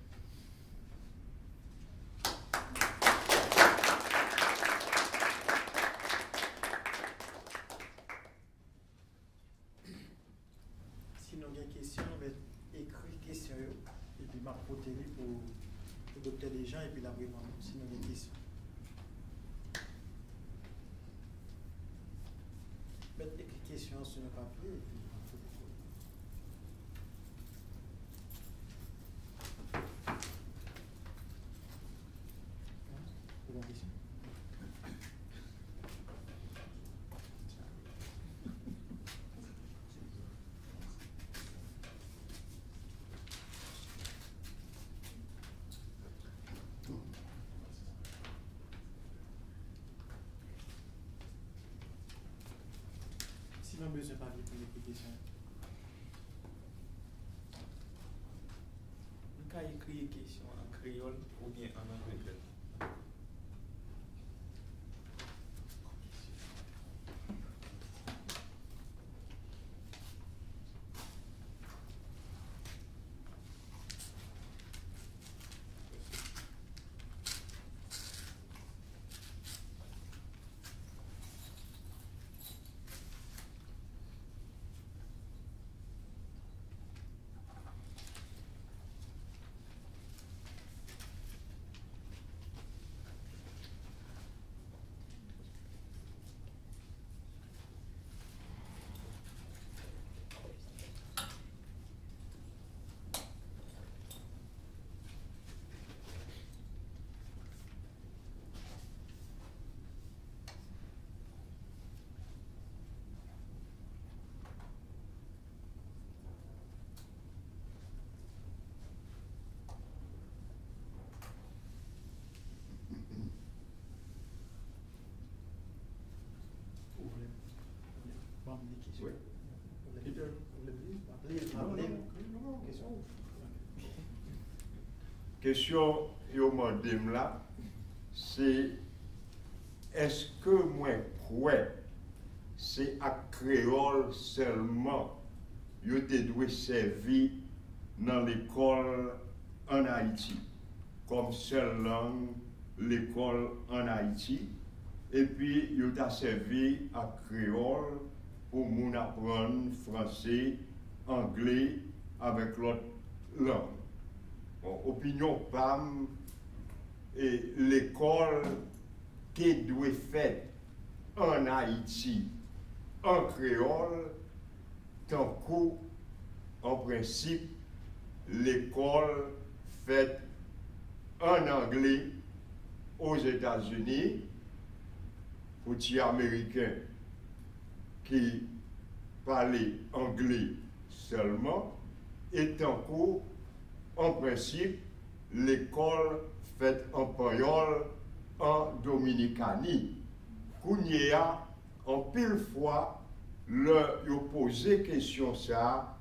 nan bezon papye pou mwen pekisyon. Mwen ka ekriye kesyon an kriol ou bien an an regle. Anglais. Question yo mandem là, c'est est-ce que moi crois c'est à créole seulement te doit servir dans l'école en Haïti, comme seule langue, l'école en Haïti. Et puis, a servi à créole pour moun apprendre français, anglais avec l'autre langue. Bon, opinion PAM l'école qui doit faire en Haïti en créole, tant qu'en principe, l'école faite en anglais aux États-Unis, pour Américains qui parlaient anglais seulement, et tant en principe, l'école faite en payol en Dominicanie. Kounia, en pile fois, le yo posé question ça,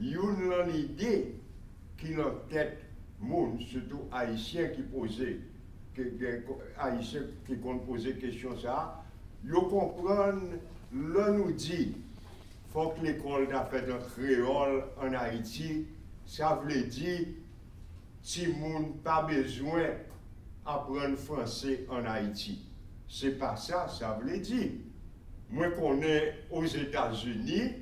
yon l'idée qui en tête moun, surtout haïtiens qui posaient, haïtiens qui posé question ça, yo comprennent, le nous dit, faut que l'école fait un créole en Haïti, ça veut dire, si moun pas besoin d'apprendre français en Haïti. C'est pas ça, ça veut dire. Moi, est aux États-Unis,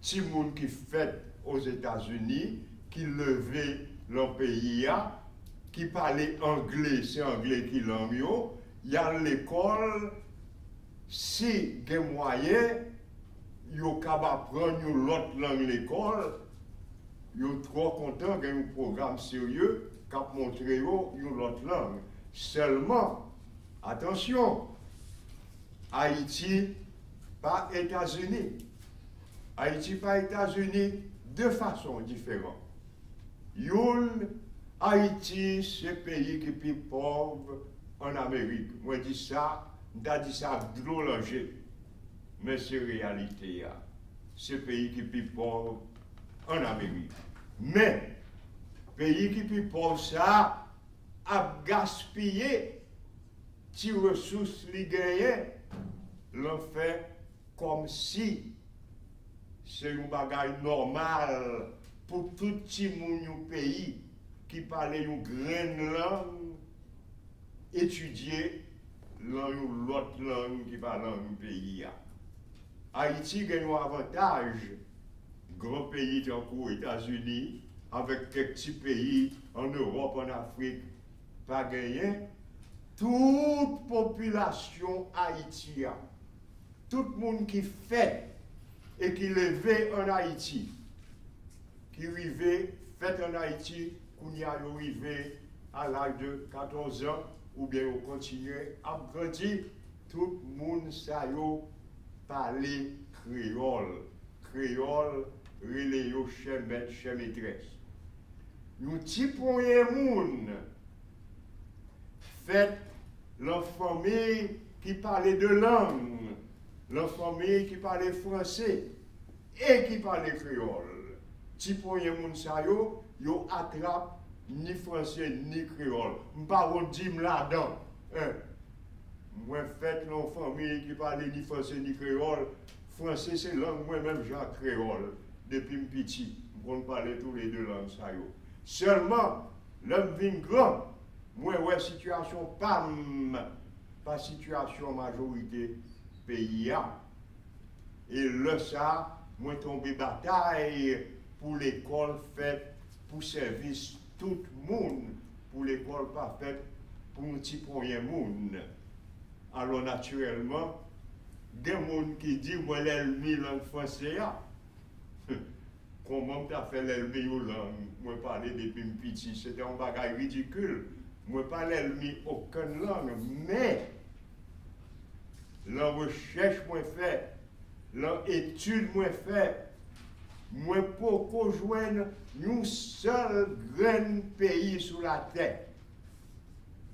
si moun qui fait aux États-Unis, qui levait leur pays, qui parlait anglais, c'est anglais qui langue, il y a l'école, si il y a moyen, il y a apprendre l'autre langue l'école, est trop content qu'il y ait un programme sérieux qui a montré l'autre langue. Seulement, attention, Haïti, pas États-Unis. Haïti, pas États-Unis, de façon différente. Haïti, c'est le pays qui est plus pauvre en Amérique. Moi, je dis ça, je dis ça mais c'est réalité. C'est le pays qui est plus pauvre en Amérique. Mais, pays qui est plus pauvre, ça a gaspillé les ressources les l'ont fait comme si c'est un bagage normal pour tout le monde pays qui parle une lan nou lot lan nou ki pa lan nou peyi ya. Haiti gen nou avantaj, gran peyi tankou Etats-Unis, avek kek ti peyi an Europe, an Afrik, pa genyen, tout populasyon Haiti ya, tout moun ki fet, e ki leve an Haiti, ki rive, fet an Haiti, koun ya yo rive, al aj de 14 an, ou bien on continue à grandir, tout le monde sait parler créole. Créole, relais chez maître, chez maîtresse. Nous petit premier monde fait la qui parlait de langue, la qui parlait français et qui parlait créole. Si premier monde ça yo, yo ni fransye, ni kriol. Mpa wot di m la dan. Mwen fèt nan fami ki pale ni fransye, ni kriol. Fransye se lang mwen menm jan kriol. Depi m piti, m kon pale tou le de lang sa yo. Sèlman, lèm vin gran, mwen wè situasyon pam, pa m'm, situasyon majorite peyi ya. E lè sa, mwen tombe batay pou l'ekol fèt pou servis tout le monde, pour l'école pas faite pour un petit premier monde. Alors naturellement, des gens qui disent moi l'ennemi langue française. Comment tu as fait l'ennemi langue? Moi parler depuis petit, c'était un bagage ridicule. Moi pas l'ennemi aucune langue, mais la recherche moi fait, l'étude moi fait, mwen pou pou jwen nou sel gren peyi sou la te.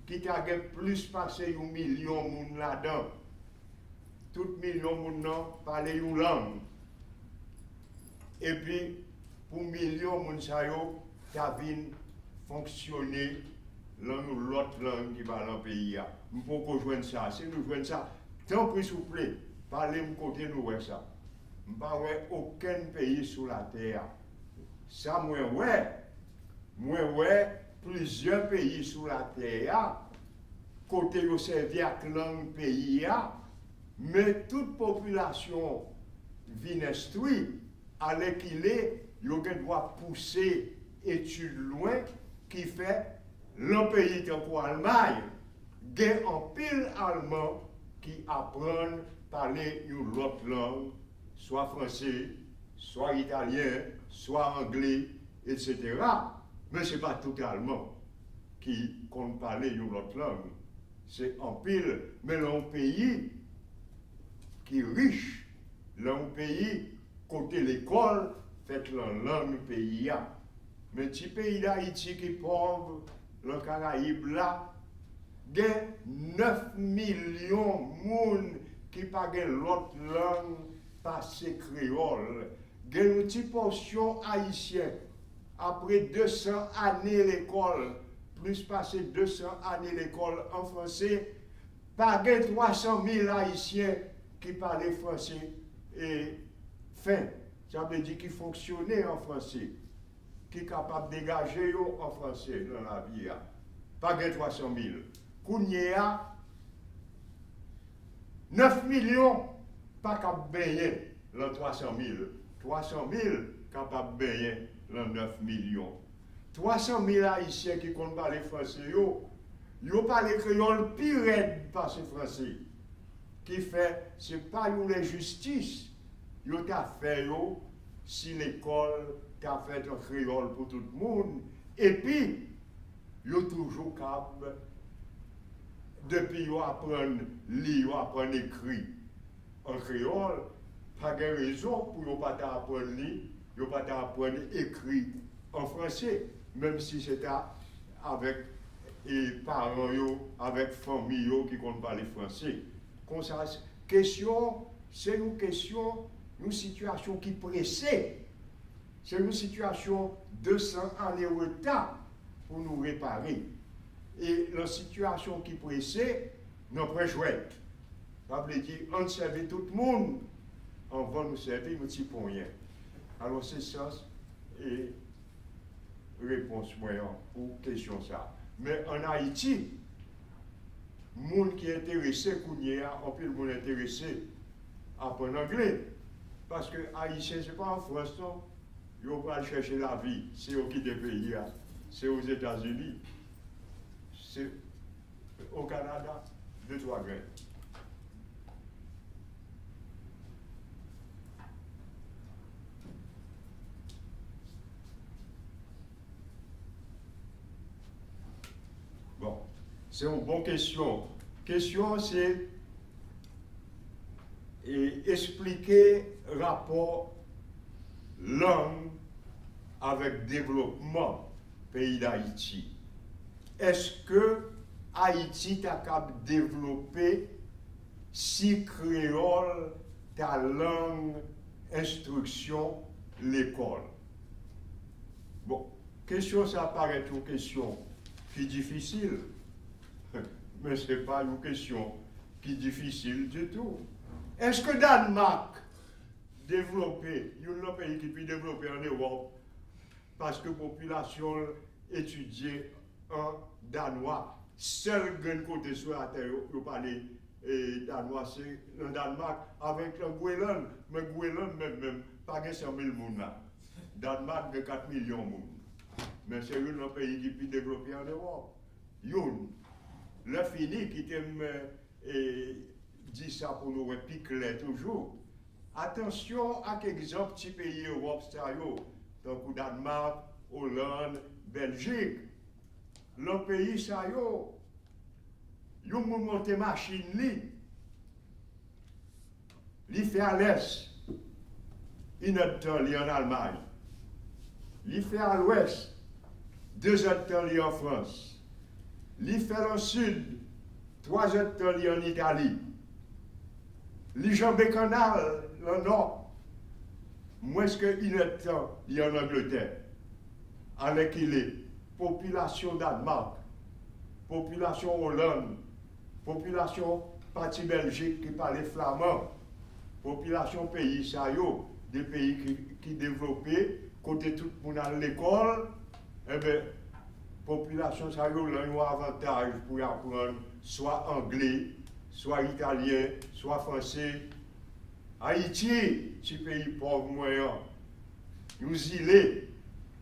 Ki ta gen plus pase yon milyon moun la dan. Tout milyon moun nan pale yon lang. E pi pou milyon moun sayo, ta vin fonksyonne lan ou lot lang ki ba lan peyi ya. Mwen pou pou jwen sa, se nou jwen sa, tan pou souple, pale m kote nou wè sa. mba wè oken peyi sou la ter. Sa mwen wè, mwen wè plizyon peyi sou la ter, kote yo servi ak lang peyi ya, me tout populasyon vin estwi, ale ki le, yo gen dwa pousse etu lwen ki fe lan peyi te pou almay. Gen an pil alman ki apren pale yon lot lang soit français soit italien soit anglais etc mais ce n'est pas tout allemand qui compte parler une autre langue c'est en pile, mais un pays qui est riche, un pays côté l'école, fait la langue pays. Mais petit pays d'Haïti qui est pauvre, le Caraïbe là, il y a 9 millions de monde qui parlent l'autre langue passé créole. A une petite portion haïtienne. Après 200 années l'école, plus passé 200 années l'école en français, pas 300 000 Haïtiens qui parlaient français et fin. Ça veut dire qu'ils fonctionnaient en français, qui sont capables de dégager en français dans la vie. Pas 300 000. Kounia, 9 millions pas capables de baigner dans 300 000. 300 000 capables de baigner dans 9 millions. 300 000 Haïtiens qui comptent parler français, yo, yo parlent créole pire par ces français. Qui fait, c'est pas une l'injustice, yo t'a fait si l'école t'a fait un créole pour tout le monde, et puis, yo toujours capable, depuis yo apprendre lire, apprendre écrit en créole, pas de raison pour yo pas apprendre lire, yo pas apprendre écrit en français même si c'était avec les parents, avec famille qui comptent parler français. Comme ça, question, c'est une question, une situation qui pressait. C'est une situation de 200 années retard pour nous réparer. Et la situation qui pressait, nous pas veut dire, on servait tout le monde, on va nous servir, nous ne pour rien. Alors c'est ça. Et réponse moyen pour question ça. Mais en Haïti, monde qui est intéressé, on peut le monde intéressé à apprendre l'anglais. Parce que Haïtien, ce n'est pas en France, non. Ils vont pas chercher la vie. C'est au qui des pays, hein. c'est aux États-Unis, c'est au Canada, deux, trois graines. C'est une bonne question. Question, c'est expliquer rapport langue avec développement pays d'Haïti. Est-ce que Haïti est capable de développer si créole ta langue, instruction, l'école? Bon, question, ça paraît une question qui difficile mais ce n'est pas une question qui est difficile du tout. Est-ce que Danemark développé, il y a un pays qui peut développer en Europe parce que la population étudie en danois, seul grand côté sur la terre, vous parlez danois, c'est le Danemark avec le Groenland, mais Groenland même, même pas 100 000 personnes. Danemark de 4 millions de Men se yon nan peyi ki pi devlopi an Ewop. Yon, la fini ki tem e, di sa pou nou repik le toujou. Atensyon ak egzop ti peyi Ewop sa yo. Tankou Danmark, Hollande, Belgique. Lan peyi sa yo. Yon moun monte machin li. Li fe ales. Inot li an Almanye. Li fait à l'ouest, deux autres temps en France li fait en sud, trois autres temps en Italie. Li jambes canal en nord, moins que une autre temps en Angleterre? Avec il est population Danemark, population Hollande, population partie Belgique qui parle flamand, population pays ça des pays qui, qui développés, côté tout le monde à l'école, eh bien, population a un avantage pour apprendre soit anglais, soit italien, soit français. Haïti, petit pays pauvre moyen, nous îlés,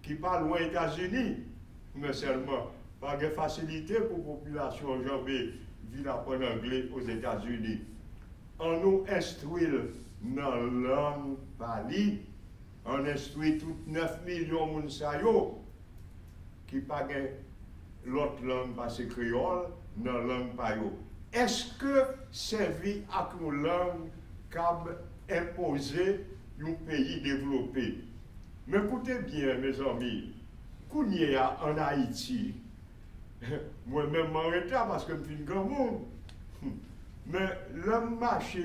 qui pas loin États-Unis, mais seulement pas de facilité pour la population jamais vivre apprendre anglais aux États-Unis. On nous instruit dans pali, on instruit tous 9 millions de gens qui pas l'autre langue parce créole dans la langue. Est-ce que servir à une langue comme imposer un pays développé? Mais écoutez bien, mes amis, quand en Haïti, moi-même m'arrête parce que je suis grand monde. Mais le marché,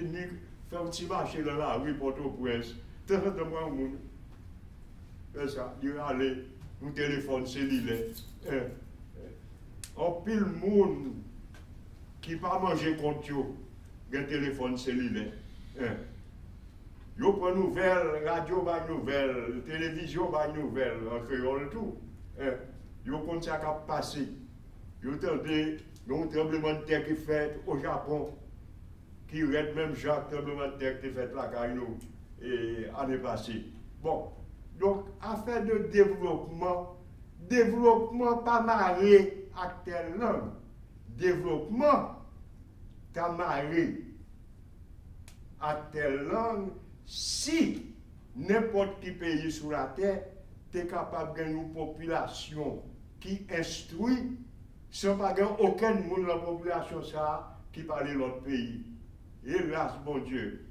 fait un petit marché dans la rue Port-au-Prince, de moi, e sa, yon ale, yon telefon selile. An pil moun ki pa manje kont yo, gen telefon selile. Yo pren nouvel, radyo bay nouvel, televizyon bay nouvel, an kreol tou. Eh, yo kont sa kap pase. Yo tende, yon trembleman tek ki fet o Japon, ki red menm jak trembleman tek ki fet la kay nou, e euh, ane pase. Bon, donc, affaire de développement, développement pas marié à telle langue. Développement, t'as marié à telle langue si n'importe qui pays sur la terre est capable de une population qui instruit sans pas aucun monde dans la population ça qui parle l'autre pays. Grâce, mon Dieu,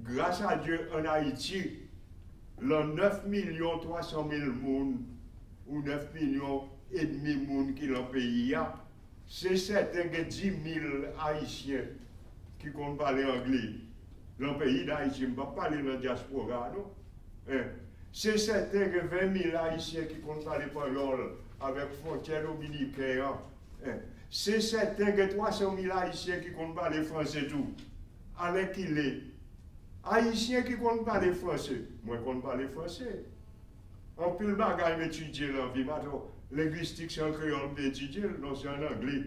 grâce à Dieu en Haïti, les 9 millions 300 000 personnes ou 9 millions et demi de monde qui le pays, c'est certain que 10 000 Haïtiens qui comptent parler anglais. Dans le pays d'Haïti, pas parler dans la diaspora, non? Hein? C'est certain que 20 000 Haïtiens qui comptent parler parole avec frontière dominicaine. Hein? C'est certain que 300 000 Haïtiens qui comptent parler français tout. Avec qui est? Haïtiens qui comptent parler français, moi je compte parler français. En plus, le bagage m'étudier la vie. Linguistique, c'est en créole, m'étudier, non, c'est en anglais.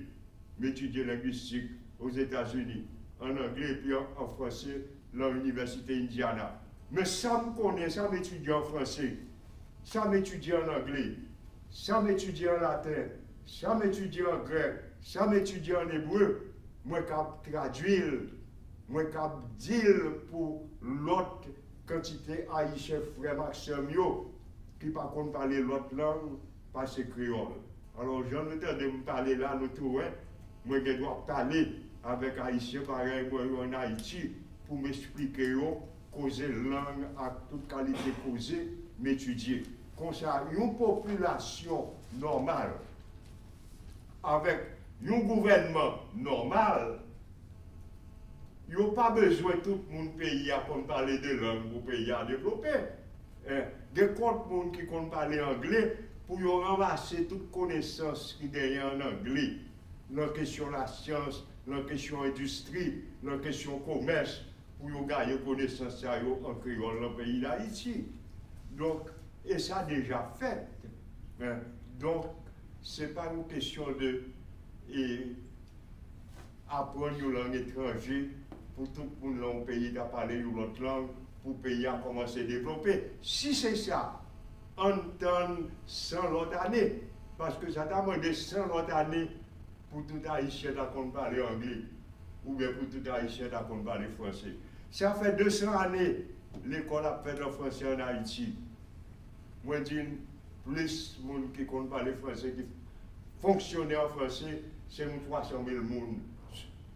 M'étudier linguistique aux États-Unis, en anglais, puis en, français, dans l'Université Indiana. Mais ça me connaît, ça m'étudier en français, ça m'étudier en anglais, ça m'étudier en latin, ça m'étudier en grec, ça m'étudier en hébreu, moi, je traduire je dire pour l'autre quantité Maxime qui par contre parler l'autre langue parce que créole. Alors ai de me parler là je dois parler avec moi en Haïti pour m'expliquer causer langue à toute qualité causée m'étudier. Comme ça une population normale avec un gouvernement normal n'y a pas besoin de tout le monde pays à parler de langue pour pays à développer. Des monde qui comptent parler anglais pour ramasser toute connaissance qui derrière en anglais. La question de la science, la question de l'industrie, la question du commerce, pour gagner connaissance en créole dans le pays d'Haïti. Donc, et ça a déjà fait. Donc, ce n'est pas une question de apprendre une langue étrangère pour tout le monde dans le pays à parler une autre langue, pour le pays à commencer à développer. Si c'est ça, on donne 100 l'autre année, parce que ça demande 100 l'autre année pour tout haïtien à parler anglais, ou bien pour tout haïtien à parler français. Ça fait 200 années l'école a fait le français en Haïti. Moi, je dis, plus de monde qui parler français, qui fonctionne en français, c'est 300 000 personnes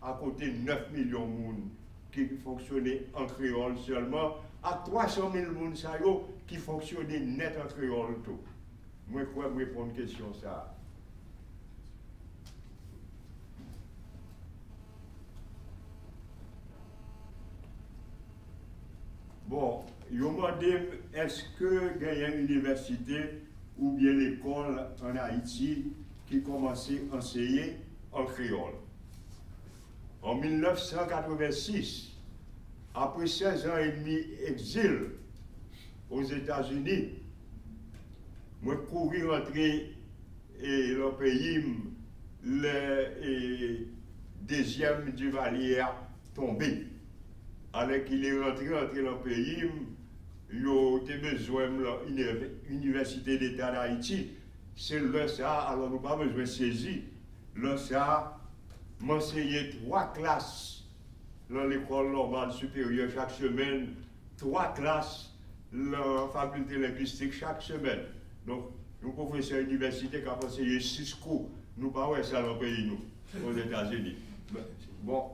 à côté de 9 millions de monde qui fonctionnaient en créole seulement, à 300 000 personnes qui fonctionnaient net en créole tout. Moi, je crois répondre à une question ça. Bon, je me demande, est-ce qu'il y a une université ou bien l'école en Haïti qui commence à enseigner en créole? En 1986, après 16 ans et demi d'exil aux États-Unis, moi couru rentrer et le pays, le deuxième du Valier tombé. Alors qu'il est rentré, rentré dans le pays, il a besoin de l'Université d'État d'Haïti. C'est là ça, alors nous pas besoin de saisir. Là ça, m'enseigner trois classes dans l'école normale supérieure chaque semaine, trois classes la faculté linguistique chaque semaine. Donc, nous professeurs d'université qui ont enseigné six cours, nous pas ça dans le pays, nous, aux États-Unis. Bon,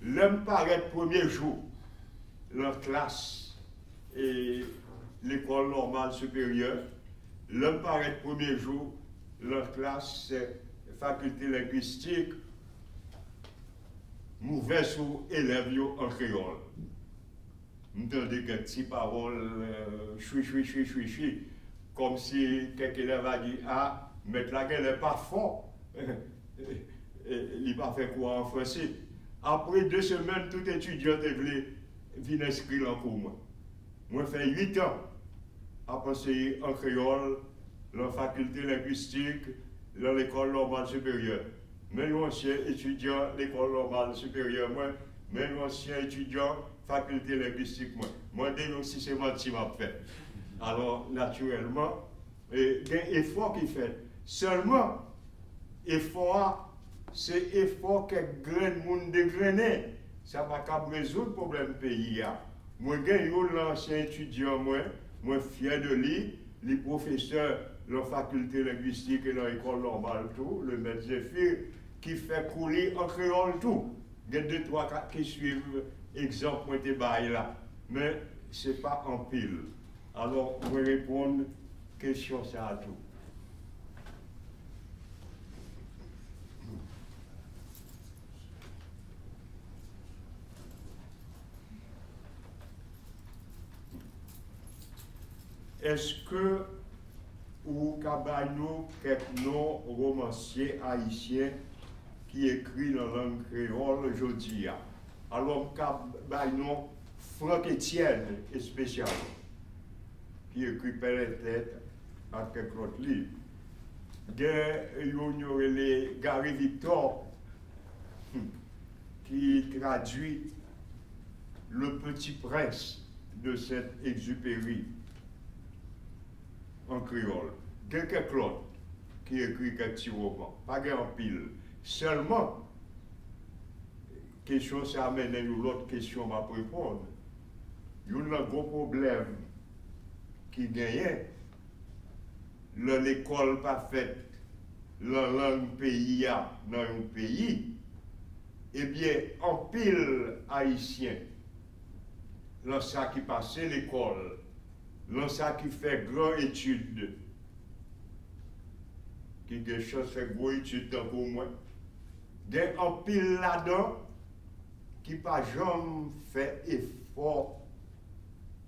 l'homme paraît le premier jour, la classe et l'école normale supérieure, l'homme paraît le premier jour, leur classe, faculté linguistique, mauvais sur élèves en créole. Nous entendons des petites paroles, chui, chui, chui, chui, chui, comme si quelqu'un élève a dit Ah, mais là, qu'elle n'est pas fort. Il n'a pas fait quoi en français? Après deux semaines, tout étudiant est venu venir inscrire cours. Moi, moi fait huit ans à penser en créole, dans la faculté linguistique, dans men yon ansyen etudyan l'ekol normal superior mwen, men yon ansyen etudyan fakulte linguistik mwen. Mwen dey yon si seman si map fè. Alors, naturelman, gen efor ki fè. Sèlman, efor a, se efor ke gren moun de grenè. Sa pa kap rezout problem peyi ya. Mwen gen yon lansyen etudyan mwen, mwen fye de li, li profeseur lor fakulte linguistik e lor ekol normal tou, le mèd zèfir, qui fait couler en créole tout. Il y a deux, trois qui suivent exemple pointé bail là. Mais ce n'est pas en pile. Alors, je vais répondre question ça à tout. Est-ce que ou Cabanou, quelques noms romanciers haïtiens qui écrit dans la langue créole aujourd'hui. Alors, Cabanou, Franck Etienne, spécial, qui écrit Père et Tête à quelques autres livres. Il y a Gary Victor, hmm, qui traduit Le Petit Prince de cette exupérie en créole. Quelques Claude qui écrit quelques romans, pas en pile. Sèlman, kèsyon se amène yon lot kèsyon ma pripon, yon nan gwo problem ki genyen, lè l'ekol pa fèt, lè lè yon peyi ya nan yon peyi, ebyen, anpil haisyen, lè sa ki pase l'ekol, lè sa ki fè gran etude, ki gen chos fè gwo etude tan pou mwen, il y a un là-dedans qui pas jamais fait effort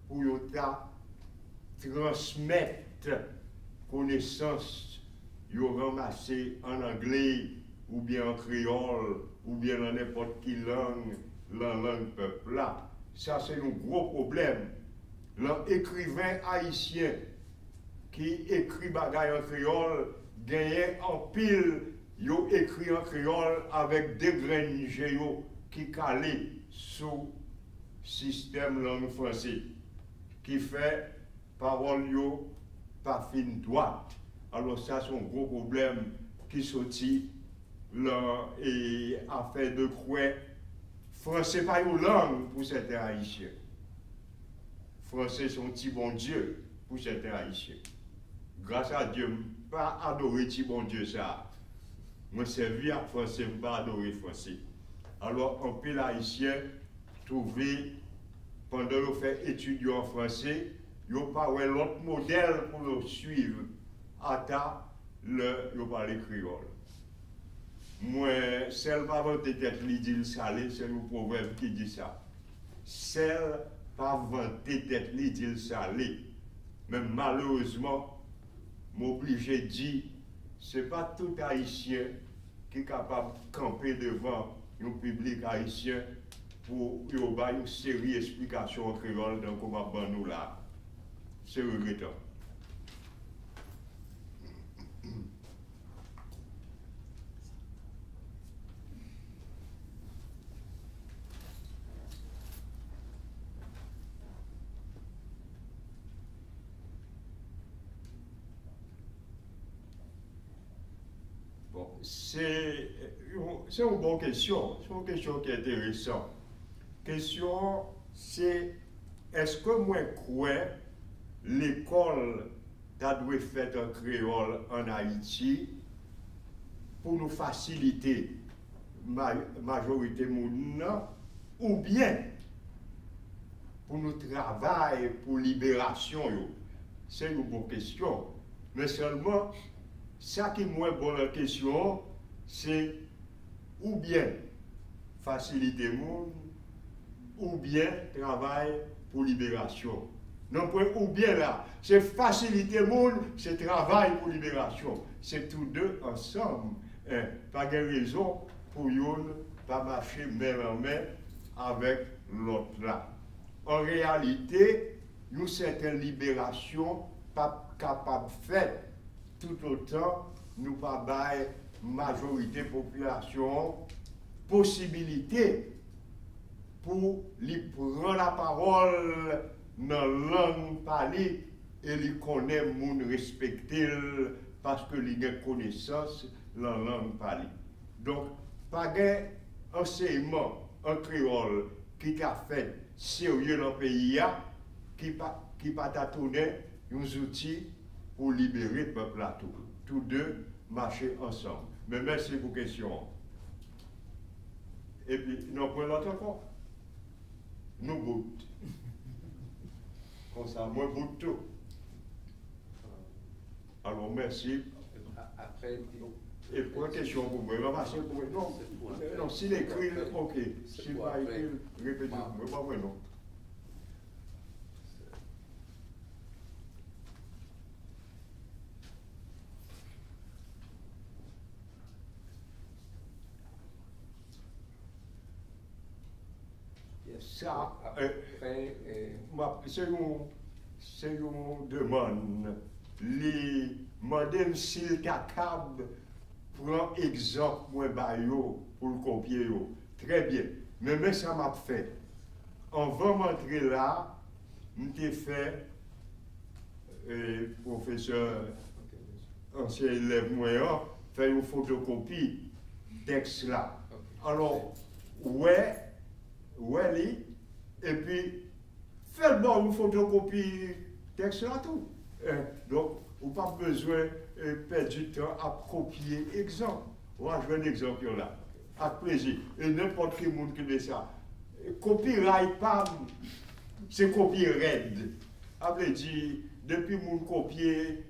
pour transmettre connaissances yo ramassé en anglais ou bien en créole ou bien dans n'importe quelle langue, la langue peuple là. Ça c'est un gros problème. L'écrivain haïtien qui écrit bagaille en créole gagne en pile yo écrit en créole avec des graines qui calent sous système langue français qui fait parole yo pas fine droite. Alors ça c'est un gros problème qui sortit là et fait de quoi français pas une langue pour certains haïtiens. Français sont petit bon Dieu pour certains haïtiens. Grâce à Dieu, pas adorer petit bon Dieu ça. Moi, servi à français, pas adorer français. Alors, un peu haïtien trouvé, pendant le fait étudier en français, il n'y a pas l'autre modèle pour le suivre. À ta, le, il parle créole. Moi, celle pas vanter tête li dit salé, c'est le proverbe qui dit ça. Celle pas vanter tête li dit salé. Mais malheureusement, m'obligé de dire, ce n'est pas tout haïtien qui est capable de camper devant un public haïtien pour avoir une série d'explications en créole dans comment nous là. C'est regrettant. C'est une bonne question. C'est une question qui est intéressante. Question, c'est est-ce que moi crois l'école a dû un créole en Haïti pour nous faciliter la majorité monde ou bien pour nous travailler pour libération C'est une bonne question. Mais seulement, ça qui est moins bonne question, c'est ou bien faciliter le monde, ou bien travail pour libération. Non, ou bien là, c'est faciliter le monde, c'est travail pour libération. C'est tous deux ensemble. Hein, pas de raison pour ne pas marcher main en main avec l'autre là. En réalité, nous, une libération pas capable de faire tout autant, nous pas majorité population possibilité pour lui prendre la parole dans la langue parlée et lui connaître moun respecter parce que lui connaissance dans la langue parlée. Donc, pas un enseignement en créole qui a fait sérieux dans le pays, qui pas qui pas uns outils pour libérer le peuple à tout. Tous deux marcher ensemble. Mais merci pour la question. Et puis, nous prenons l'autre encore. Nous bout. Comme ça, moi bout tout. Alors, merci. Après, et pour la question pour moi, va passer pour Non, non, s'il écrit, ok. S'il pas écrit, répétez-moi. Pas moi, non. Ça, euh, c'est une demande. Les modèles s'il capable prend exemple moi pour le copier Très bien. Mais mais ça m'a fait. On va m'entrer là, j'ai fait euh, professeur ancien élève moi fait une photocopie texte là. Alors ouais ouais et puis faites bon une photocopie texte là tout. Euh, donc ou pas besoin de perdre du temps à copier exemple. Moi, je veux un exemple là, avec plaisir. Et n'importe quel monde qui fait ça. Copyright, pas, c'est raide. Après, dit, depuis mon copier,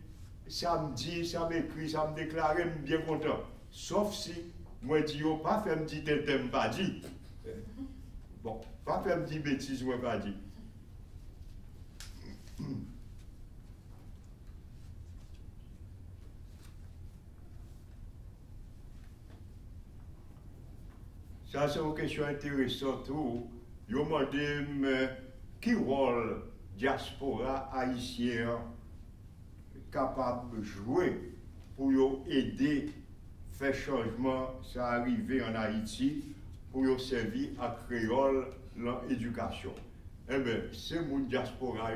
ça me dit, ça m'écrit, ça me déclare, je suis bien content. Sauf si, moi, je dis, pas faire me dire, t'aimes pas dit. Bon, pa fèm di betiz wè pa di. Sa se wè kèsyon enteresant ou, yo mandèm ki rol diaspora haisyen kapab jwè pou yo edè fè chanjman sa arrivé an Haiti Pour servir à créole l'éducation. Eh bien, c'est mon diaspora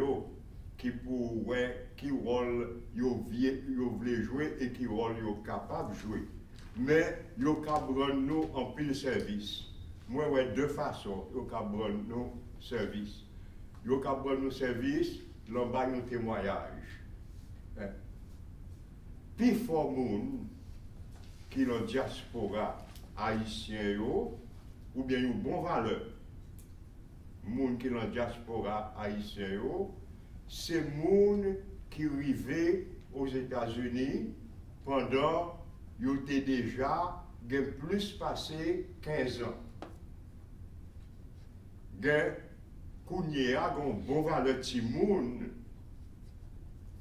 qui pourrait, qui rôle vous voulez jouer et qui rôle capable de jouer mais yo ka nous en pile service. Moi, ouais, deux façons, yo ka nous service. Yo ka nous service, l'on ba nous témoignage. Hein? Puis fort moun qui la diaspora haïtien ou bien une bon valeur. Moun qui la diaspora haïtien yo, c'est moun qui arrivé aux États-Unis pendant déjà plus passé 15 ans. Gen kounye a gon bon valeur ti moun,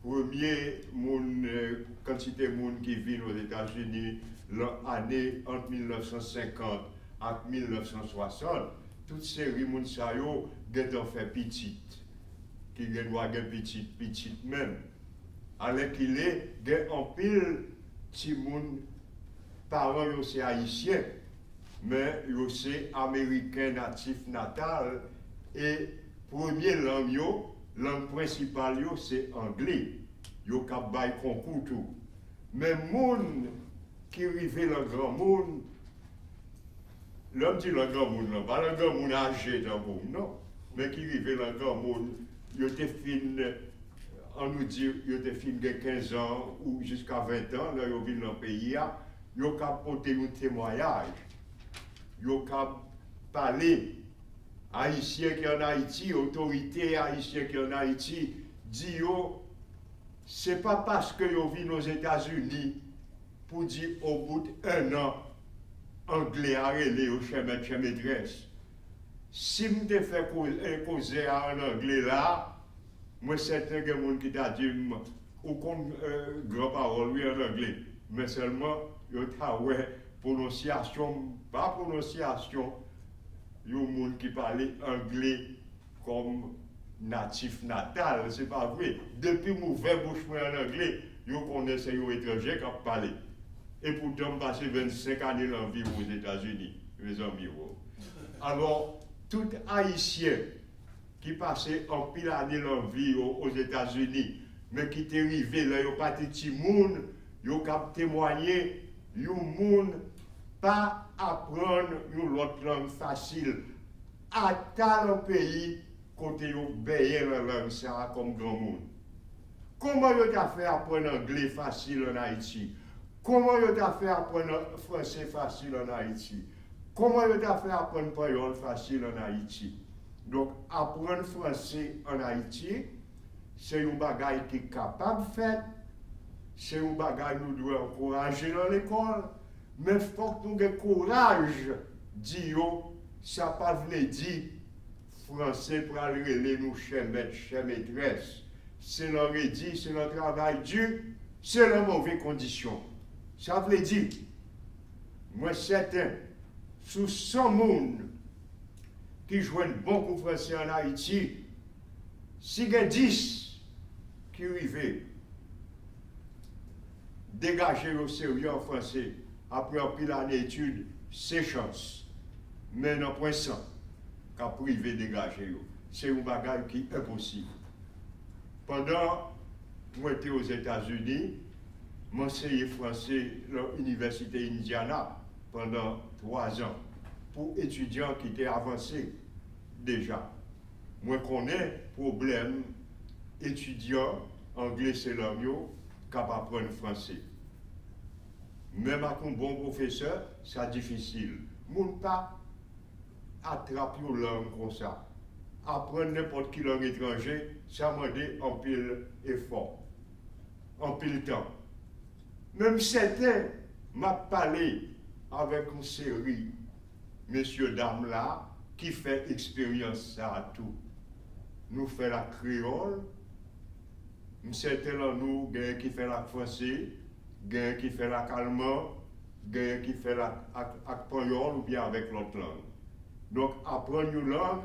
premier moun, euh, quantité moun qui vit aux États-Unis l'année entre 1950 et 1960, toutes ces moun sa yo gen fait petite, qui gen doit gen petite, petite même. Alors qu'il est, gen en pile ti moun parents c'est haïtien, mais c'est américain natif natal et premier langue yo, langue principale c'est anglais. Yo kap bay concours tout. Mais moun qui arrivait le grand monde, l'homme dit le grand monde, pas le grand monde âgé dans le monde, non, mais qui arrivait le grand monde, il était fin, on nous dit, il était fin de 15 ans ou jusqu'à 20 ans, là, il vient dans le pays, il a porté un témoignage, il a parlé Haïtiens qui en Haïti, autorité haïtienne qui en Haïti, dit yo, c'est pas parce que yo vit aux États-Unis pour dire au bout d'un an, anglais a relé au chez maîtresse. Si je te fais causer à un anglais là, moi c'est un gens qui t'a dit, ou comme euh, grand parole, en anglais, mais seulement, yo t'a ouais, prononciation, pas prononciation, yo monde qui parlait anglais comme natif natal, c'est pas vrai. Depuis mon verre bouche en anglais, yo connaissent les étrangers qui parlé. Et pourtant, passé 25 années en vie aux États-Unis, mes amis. Alors, tout Haïtien qui passait en pile année en vie aux États-Unis, mais qui est arrivé là, yo pas petit monde, yo cap témoigner, yo monde pas apprendre une autre langue facile. À tel pays, côté yo bayer la langue ça comme grand monde. Comment yo t'a fait apprendre anglais facile en Haïti? Comment yo t'a fait apprendre français facile en Haïti? Comment yo t'a fait apprendre espagnol facile en Haïti? Donc, apprendre français en Haïti, c'est un bagage qui est capable de faire. C'est un bagage que nous devons encourager dans l'école. Mais il faut que nous ayons courage dire, ça pas dire français pour aller nous chez maître, chez maîtresse. C'est leur dit, c'est notre travail dur, c'est la mauvaise condition. Ça veut dire, moi certain, sous 100 monde qui jouent beaucoup français en Haïti, si il y a 10 qui arrivent dégager au sérieux en français, après un pile d'études, c'est chance. Mais non point ça, qu'à privé dégager. C'est un bagage qui est impossible. Pendant que j'étais aux États-Unis, m'enseigner français à l'Université Indiana pendant trois ans pour étudiants qui étaient avancés déjà. Moi, connais problème étudiants anglais c'est langue capable d'apprendre français. Même avec un bon professeur, c'est difficile. Mon pas attrape une langue comme ça. Apprendre n'importe quelle langue étrangère, ça demande un pile effort, un pile temps. Même certains m'a parlé avec une série, messieurs, dames qui fait expérience ça à tout. Nous faisons la créole, certains là nous, qui fait la français, quelqu'un qui fait la calmant, quelqu'un qui fait la espagnol ou bien avec l'autre langue. Donc, apprendre une langue,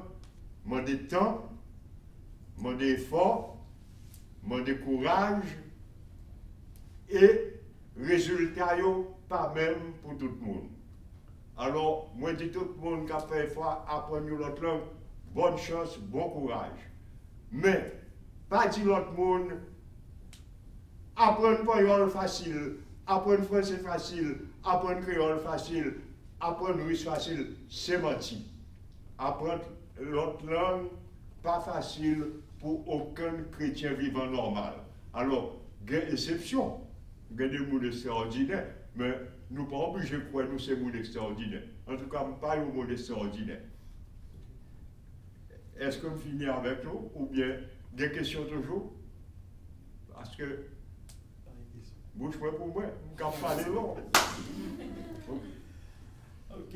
demander temps, demander effort, demander courage, et résultat, pas même pour tout le monde. Alors, moi, dis tout le monde qui a fait une autre langue, bonne chance, bon courage. Mais, pas dire l'autre monde, apprendre espagnol facile, apprendre français facile, apprendre créole facile, apprendre russe facile, c'est menti. Apprendre l'autre langue, pas facile pour aucun chrétien vivant normal. Alors, il y y a des mots extraordinaires, mais nous ne sommes pas obligés de croire nous ces mots extraordinaires. En tout cas, pas un mot extraordinaire. Est-ce qu'on finit avec nous ou bien des questions toujours? Parce que bouche moi pour moi, quand parler long.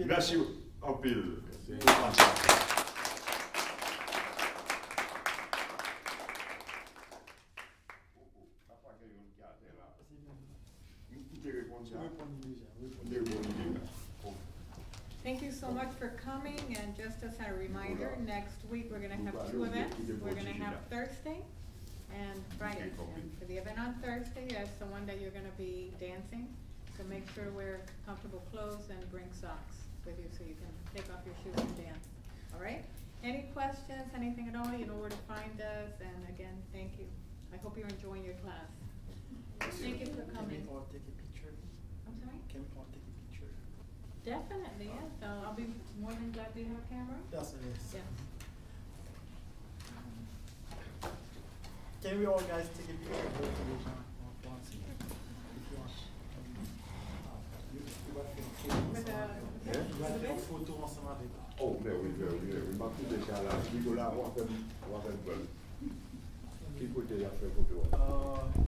Merci en pile. Thank you so much for coming, and just as a reminder, next week we're gonna have two events. We're gonna have Thursday and Friday. And for the event on Thursday, that's the one that you're gonna be dancing, so make sure to wear comfortable clothes and bring socks with you so you can take off your shoes and dance. All right? Any questions, anything at all, you know where to find us, and again, thank you. I hope you're enjoying your class. Thank you for coming. Can we all take a picture? I'm sorry? Can we Definitely, yeah, so I'll be more than glad to have a camera. That's it. yes. Yeah. Can we all guys take a picture of both of you, John, or once, if you want? You, you want to take a With photo the- ensemble avec- Hein? You want to take a photo ensemble avec. Oh, mais oui, mais oui, mais oui, m'a tout déjà là, Nicolas, on va faire, on va faire le bol. Qui côté il a fait photo? Uh,